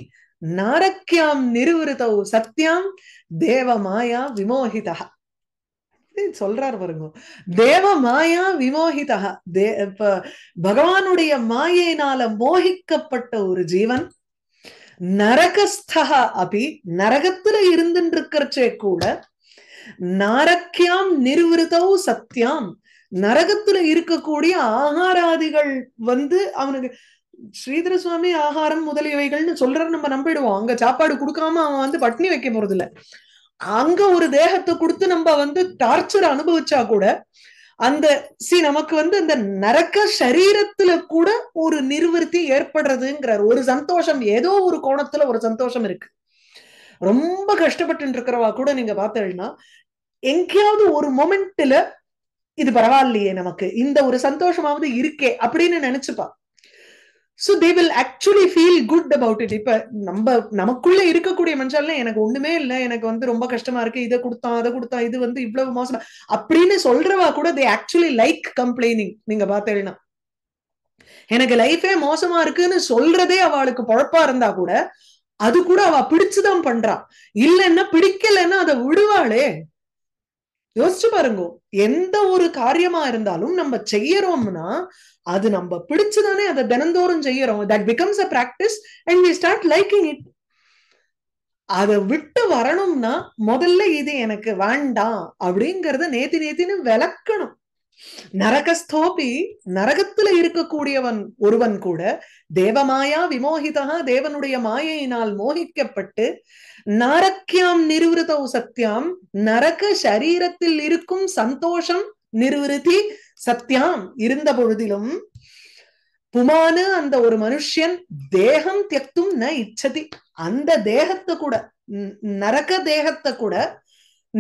நாரக்கியாம் நிருவிருத்தௌ சத்தியாம் தேவ மாயா விமோகிதா சொல்றார் பாருங்க. தேவ மாயா விமோகிதா தே பகவானுடைய மாயினால மோகிக்கப்பட்ட ஒரு ஜீவன். நரகஸ்தா அபி நரகத்துல இருந்துட்டு இருக்கிறச்சே கூட நாரக்கியாம் நிர்விருத்தௌ சத்தியாம் நரகத்துல இருக்கக்கூடிய ஆகாராதிகள் வந்து அவனுக்கு ஸ்ரீதர சுவாமி ஆகாரம் முதலியவைகள்னு சொல்ற நம்ம நம்பிடுவோம். அங்க சாப்பாடு கொடுக்காம அவன் வந்து பட்னி வைக்க போறது இல்ல அங்க ஒரு தேகத்தை கொடுத்து நம்ம வந்து டார்ச்சர் அனுபவிச்சா கூட அந்த சி நமக்கு வந்து இந்த நரக்க சரீரத்துல கூட ஒரு நிர்வர்த்தி ஏற்படுறதுங்கிறார். ஒரு சந்தோஷம் ஏதோ ஒரு கோணத்துல ஒரு சந்தோஷம் இருக்கு. ரொம்ப கஷ்டப்பட்டு இருக்கிறவா கூட நீங்க பார்த்தீங்கன்னா எங்கேயாவது ஒரு மொமெண்ட்ல இது பரவாயில்லையே நமக்கு இந்த ஒரு சந்தோஷமாவது இருக்கே அப்படின்னு நினைச்சுப்பா. So they will actually feel good about it இப்ப நம்ம நமக்குள்ள இருக்கக்கூடிய மனுஷாலாம் எனக்கு ஒண்ணுமே இல்லை எனக்கு வந்து ரொம்ப கஷ்டமா இருக்கு இதை கொடுத்தான் அதை கொடுத்தான் இது வந்து இவ்வளவு மோசமா அப்படின்னு சொல்றவா கூட தே ஆக்சுவலி லைக் கம்ப்ளைனிங் நீங்க பார்த்தேன்னா எனக்கு லைஃபே மோசமா இருக்குன்னு சொல்றதே அவளுக்கு பொழப்பா இருந்தா கூட அது கூட அவ பிடிச்சுதான் பண்றா. இல்லைன்னா பிடிக்கலன்னா அதை விடுவாளே. யோசிச்சு பாருங்க எந்த ஒரு காரியமா இருந்தாலும் நம்ம செய்யறோம்னா அது நம்ம பிடிச்சுதானே அதை தினந்தோறும் செய்யறோம். That becomes a practice and we start liking it அதை விட்டு வரணும்னா முதல்ல இது எனக்கு வேண்டாம் அப்படிங்கறத நேத்தி நேத்தின்னு விளக்கணும். நரகஸ்தோபி நரகத்துல இருக்கக்கூடியவன் ஒருவன் கூட தேவமாயா விமோகிதா தேவனுடைய மாயையினால் மோகிக்கப்பட்டு நரக்கியாம் நிருவிருதௌ சத்தியாம் நரக சரீரத்தில் இருக்கும் சந்தோஷம் நிருவிருத்தி சத்தியாம் இருந்த பொழுதிலும் புமானு அந்த ஒரு மனுஷன் தேகம் தியக்தும் ந இச்சதி. அந்த தேகத்தை கூட நரக தேகத்தை கூட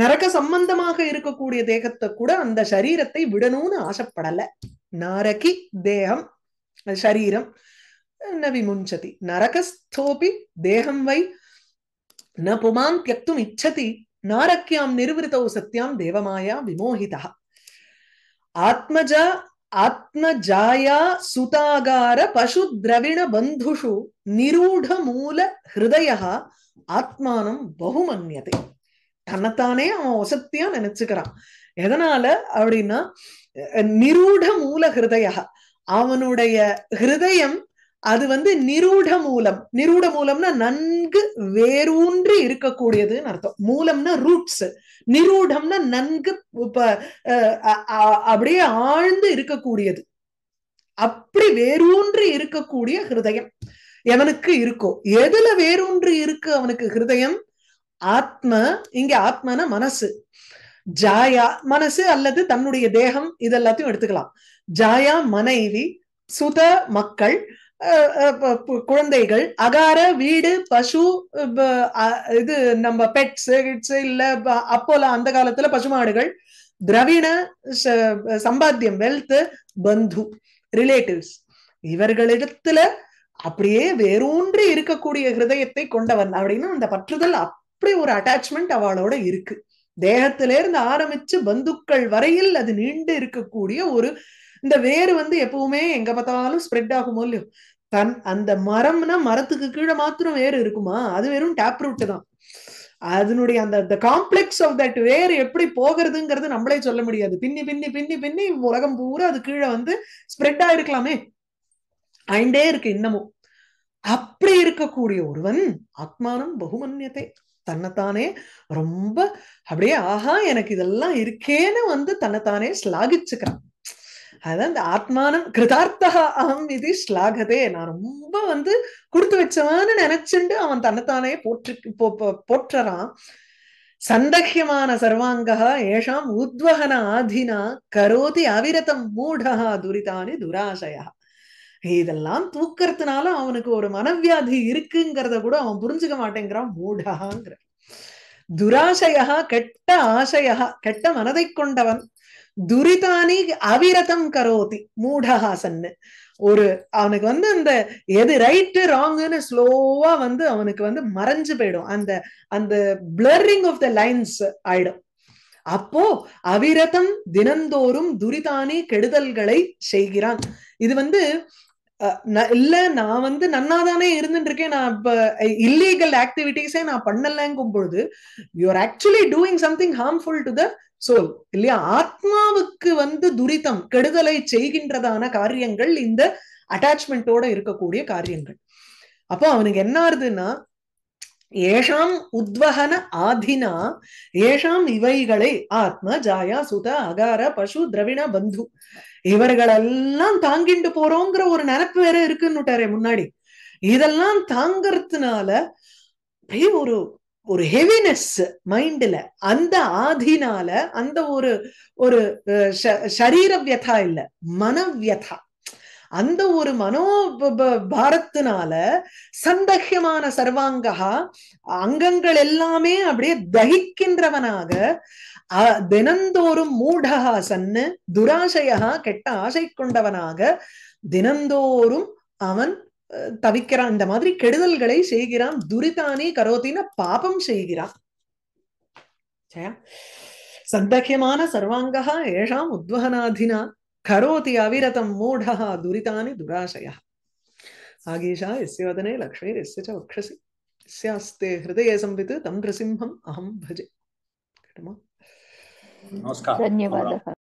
நரக சம்பந்தமாக இருக்கக்கூடிய தேகத்தை கூட அந்த சரீரத்தை விடணும்னு ஆசைப்படல. நரகி தேகம் சரீரம் ந விமுஞ்சதி. நரகஸ்தோபி தேகம் வை ந புமான் தியக்தும் இச்சதி நாரக்கியாம் நிருவிருத்தோ சத்தியாம் தேவமாயா விமோகிதா. ஆத்மஜா ஆத்மஜாயா சுதாகார பசு திரவிண பந்துஷு நிரூட மூல ஹிருதய ஆத்மானம் பகுமன்யதே. தன்னைத்தானே அவன் ஒசத்தியா நினைச்சுக்கிறான். எதனால அப்படின்னா நிரூட மூல ஹிருதயா அவனுடைய ஹிருதயம் அது வந்து நிரூட மூலம். நிரூட மூலம்னா நன்கு வேரூன்றி இருக்கக்கூடியதுன்னு அர்த்தம். மூலம்னா ரூட்ஸ் நிரூடம்னா நன்கு அப்படியே ஆழ்ந்து இருக்கக்கூடியது. அப்படி வேரூன்றி இருக்கக்கூடிய ஹிருதயம் எவனுக்கு இருக்கோ எதுல வேரூன்றி இருக்கு அவனுக்கு ஹிருதயம்? ஆத்ம இங்க ஆத்மன மனசு. ஜாயா மனசு அல்லது தன்னுடைய தேகம் இதெல்லாத்தையும் எடுத்துக்கலாம். ஜாயா மனைவி சுத மக்கள் குழந்தைகள் அகார வீடு பசு இது நம்ம பெட்ஸ் கிட்ஸ் இல்ல அப்போல அந்த காலத்துல பசுமாடுகள் திரவிண சம்பாத்தியம் வெல்த் பந்து ரிலேட்டிவ்ஸ் இவர்களிடத்துல அப்படியே வேரூன்றி இருக்கக்கூடிய ஹிருதயத்தை கொண்டவன். அப்படின்னா அந்த பற்றுதல் அப்படி ஒரு அட்டாச்மெண்ட் அவளோட இருக்கு. தேகத்தில இருந்து ஆரம்பிச்சு பந்துக்கள் வரையில் அது நீண்டு இருக்கக்கூடிய ஒரு இந்த வேறு வந்து எப்பவுமே எங்க பார்த்தாலும் ஸ்ப்ரெட் ஆகுமோ இல்லையோ? தன் அந்த மரம்னா மரத்துக்கு கீழே மாத்திரம் வேறு இருக்குமா? அது வெறும் டேப் ரூட் தான். அதனுடைய அந்த காம்ப்ளெக்ஸ் ஆஃப் தட் வேர் எப்படி போகிறதுங்கிறது நம்மளே சொல்ல முடியாது. பின்னி பின்னி பின்னி பின்னி உலகம் பூரா அது கீழே வந்து ஸ்ப்ரெட் ஆயிருக்கலாமே. ஆயிண்டே இருக்கு இன்னமும். அப்படி இருக்கக்கூடிய ஒருவன் ஆத்மானம் பகுமன்யத்தை தன்னைத்தானே ரொம்ப அப்படியே ஆஹா எனக்கு இதெல்லாம் இருக்கேன்னு வந்து தன்னைத்தானே ஸ்லாகிச்சுக்கிறான். அதான் இந்த ஆத்மானம் கிருதார்த்தகா அகம் இது ஸ்லாகதே. நான் ரொம்ப வந்து கொடுத்து வச்சவான்னு நினைச்சுண்டு அவன் தன்னைத்தானே போற்று போற்றுறான். சந்தக்கியமான சர்வாங்கா ஏஷாம் உத்வகன ஆதினா கரோதி அவிரதம் மூடா துரிதானி துராசயா இதெல்லாம் தூக்கறதுனால அவனுக்கு ஒரு மனவியாதி இருக்குங்கிறத கூட அவன் புரிஞ்சுக்க மாட்டேங்கிறான். மூடகாங்கிற துராசையா கெட்ட ஆசையா கெட்ட மனதை கொண்டவன். துரிதானி அவிரதம் கரோதி. மூடஹாசன்னு. ஒரு அவனுக்கு வந்து அந்த எது ரைட்டு ராங்குன்னு ஸ்லோவா வந்து அவனுக்கு வந்து மறைஞ்சு போயிடும். அந்த அந்த பிளரிங் ஆஃப் த லைன்ஸ் ஆயிடும். அப்போ அவிரதம் தினந்தோறும் துரிதானி கெடுதல்களை செய்கிறான். இது வந்து இல்ல நான் வந்து நன்னாதானே இருந்துட்டு இருக்கேன் நான் இப்ப இல்லீகல் ஆக்டிவிட்டிஸே நான் பண்ணலங்கும் பொழுது you are actually doing something harmful to the soul இல்லையா? ஆத்மாவுக்கு வந்து துரிதம் கெடுதலை செய்கின்றதான காரியங்கள் இந்த அட்டாச்மெண்டோட இருக்கக்கூடிய காரியங்கள். அப்போ அவனுக்கு என்ன ஆறுதுன்னா ஏஷாம் உத்வகன ஆதினா ஏஷாம் இவைகளை ஆத்ம ஜாயா சுத அகார பசு திரவிண பந்து. இவர்களெல்லாம் தாங்கிண்டு போறோங்கிற ஒரு நினப்பு வேற இருக்குன்னுட்டாரே முன்னாடி. இதெல்லாம் தாங்கறதுனால ஒரு ஒரு ஹெவினஸ் மைண்ட்ல அந்த ஆதினால அந்த ஒரு ஒரு சரீர வியதா இல்ல மனவியதா. அந்த ஒரு மனோ பாரத்தினால சந்தகியமான சர்வாங்கா அங்கங்கள் எல்லாமே அப்படியே தகிக்கின்றவனாக தினந்தோறும் மூடகா சன்னு துராசையா கெட்ட ஆசை கொண்டவனாக தினந்தோறும் அவன் தவிக்கிறான். இந்த மாதிரி கெடுதல்களை செய்கிறான். துரிதானி கரோத்தின பாபம் செய்கிறான். சந்தக்கியமான சர்வாங்கா ஏஷாம் உத்வகனாதினா करोति अविरतं मूढः दुरितानि दुराशयः। आगीशा यस्य वदने लक्ष्मीर्यस्य च वक्षसि। यस्यास्ते हृदये संवित् तं नृसिंहम् अहं भजे। धन्यवादः।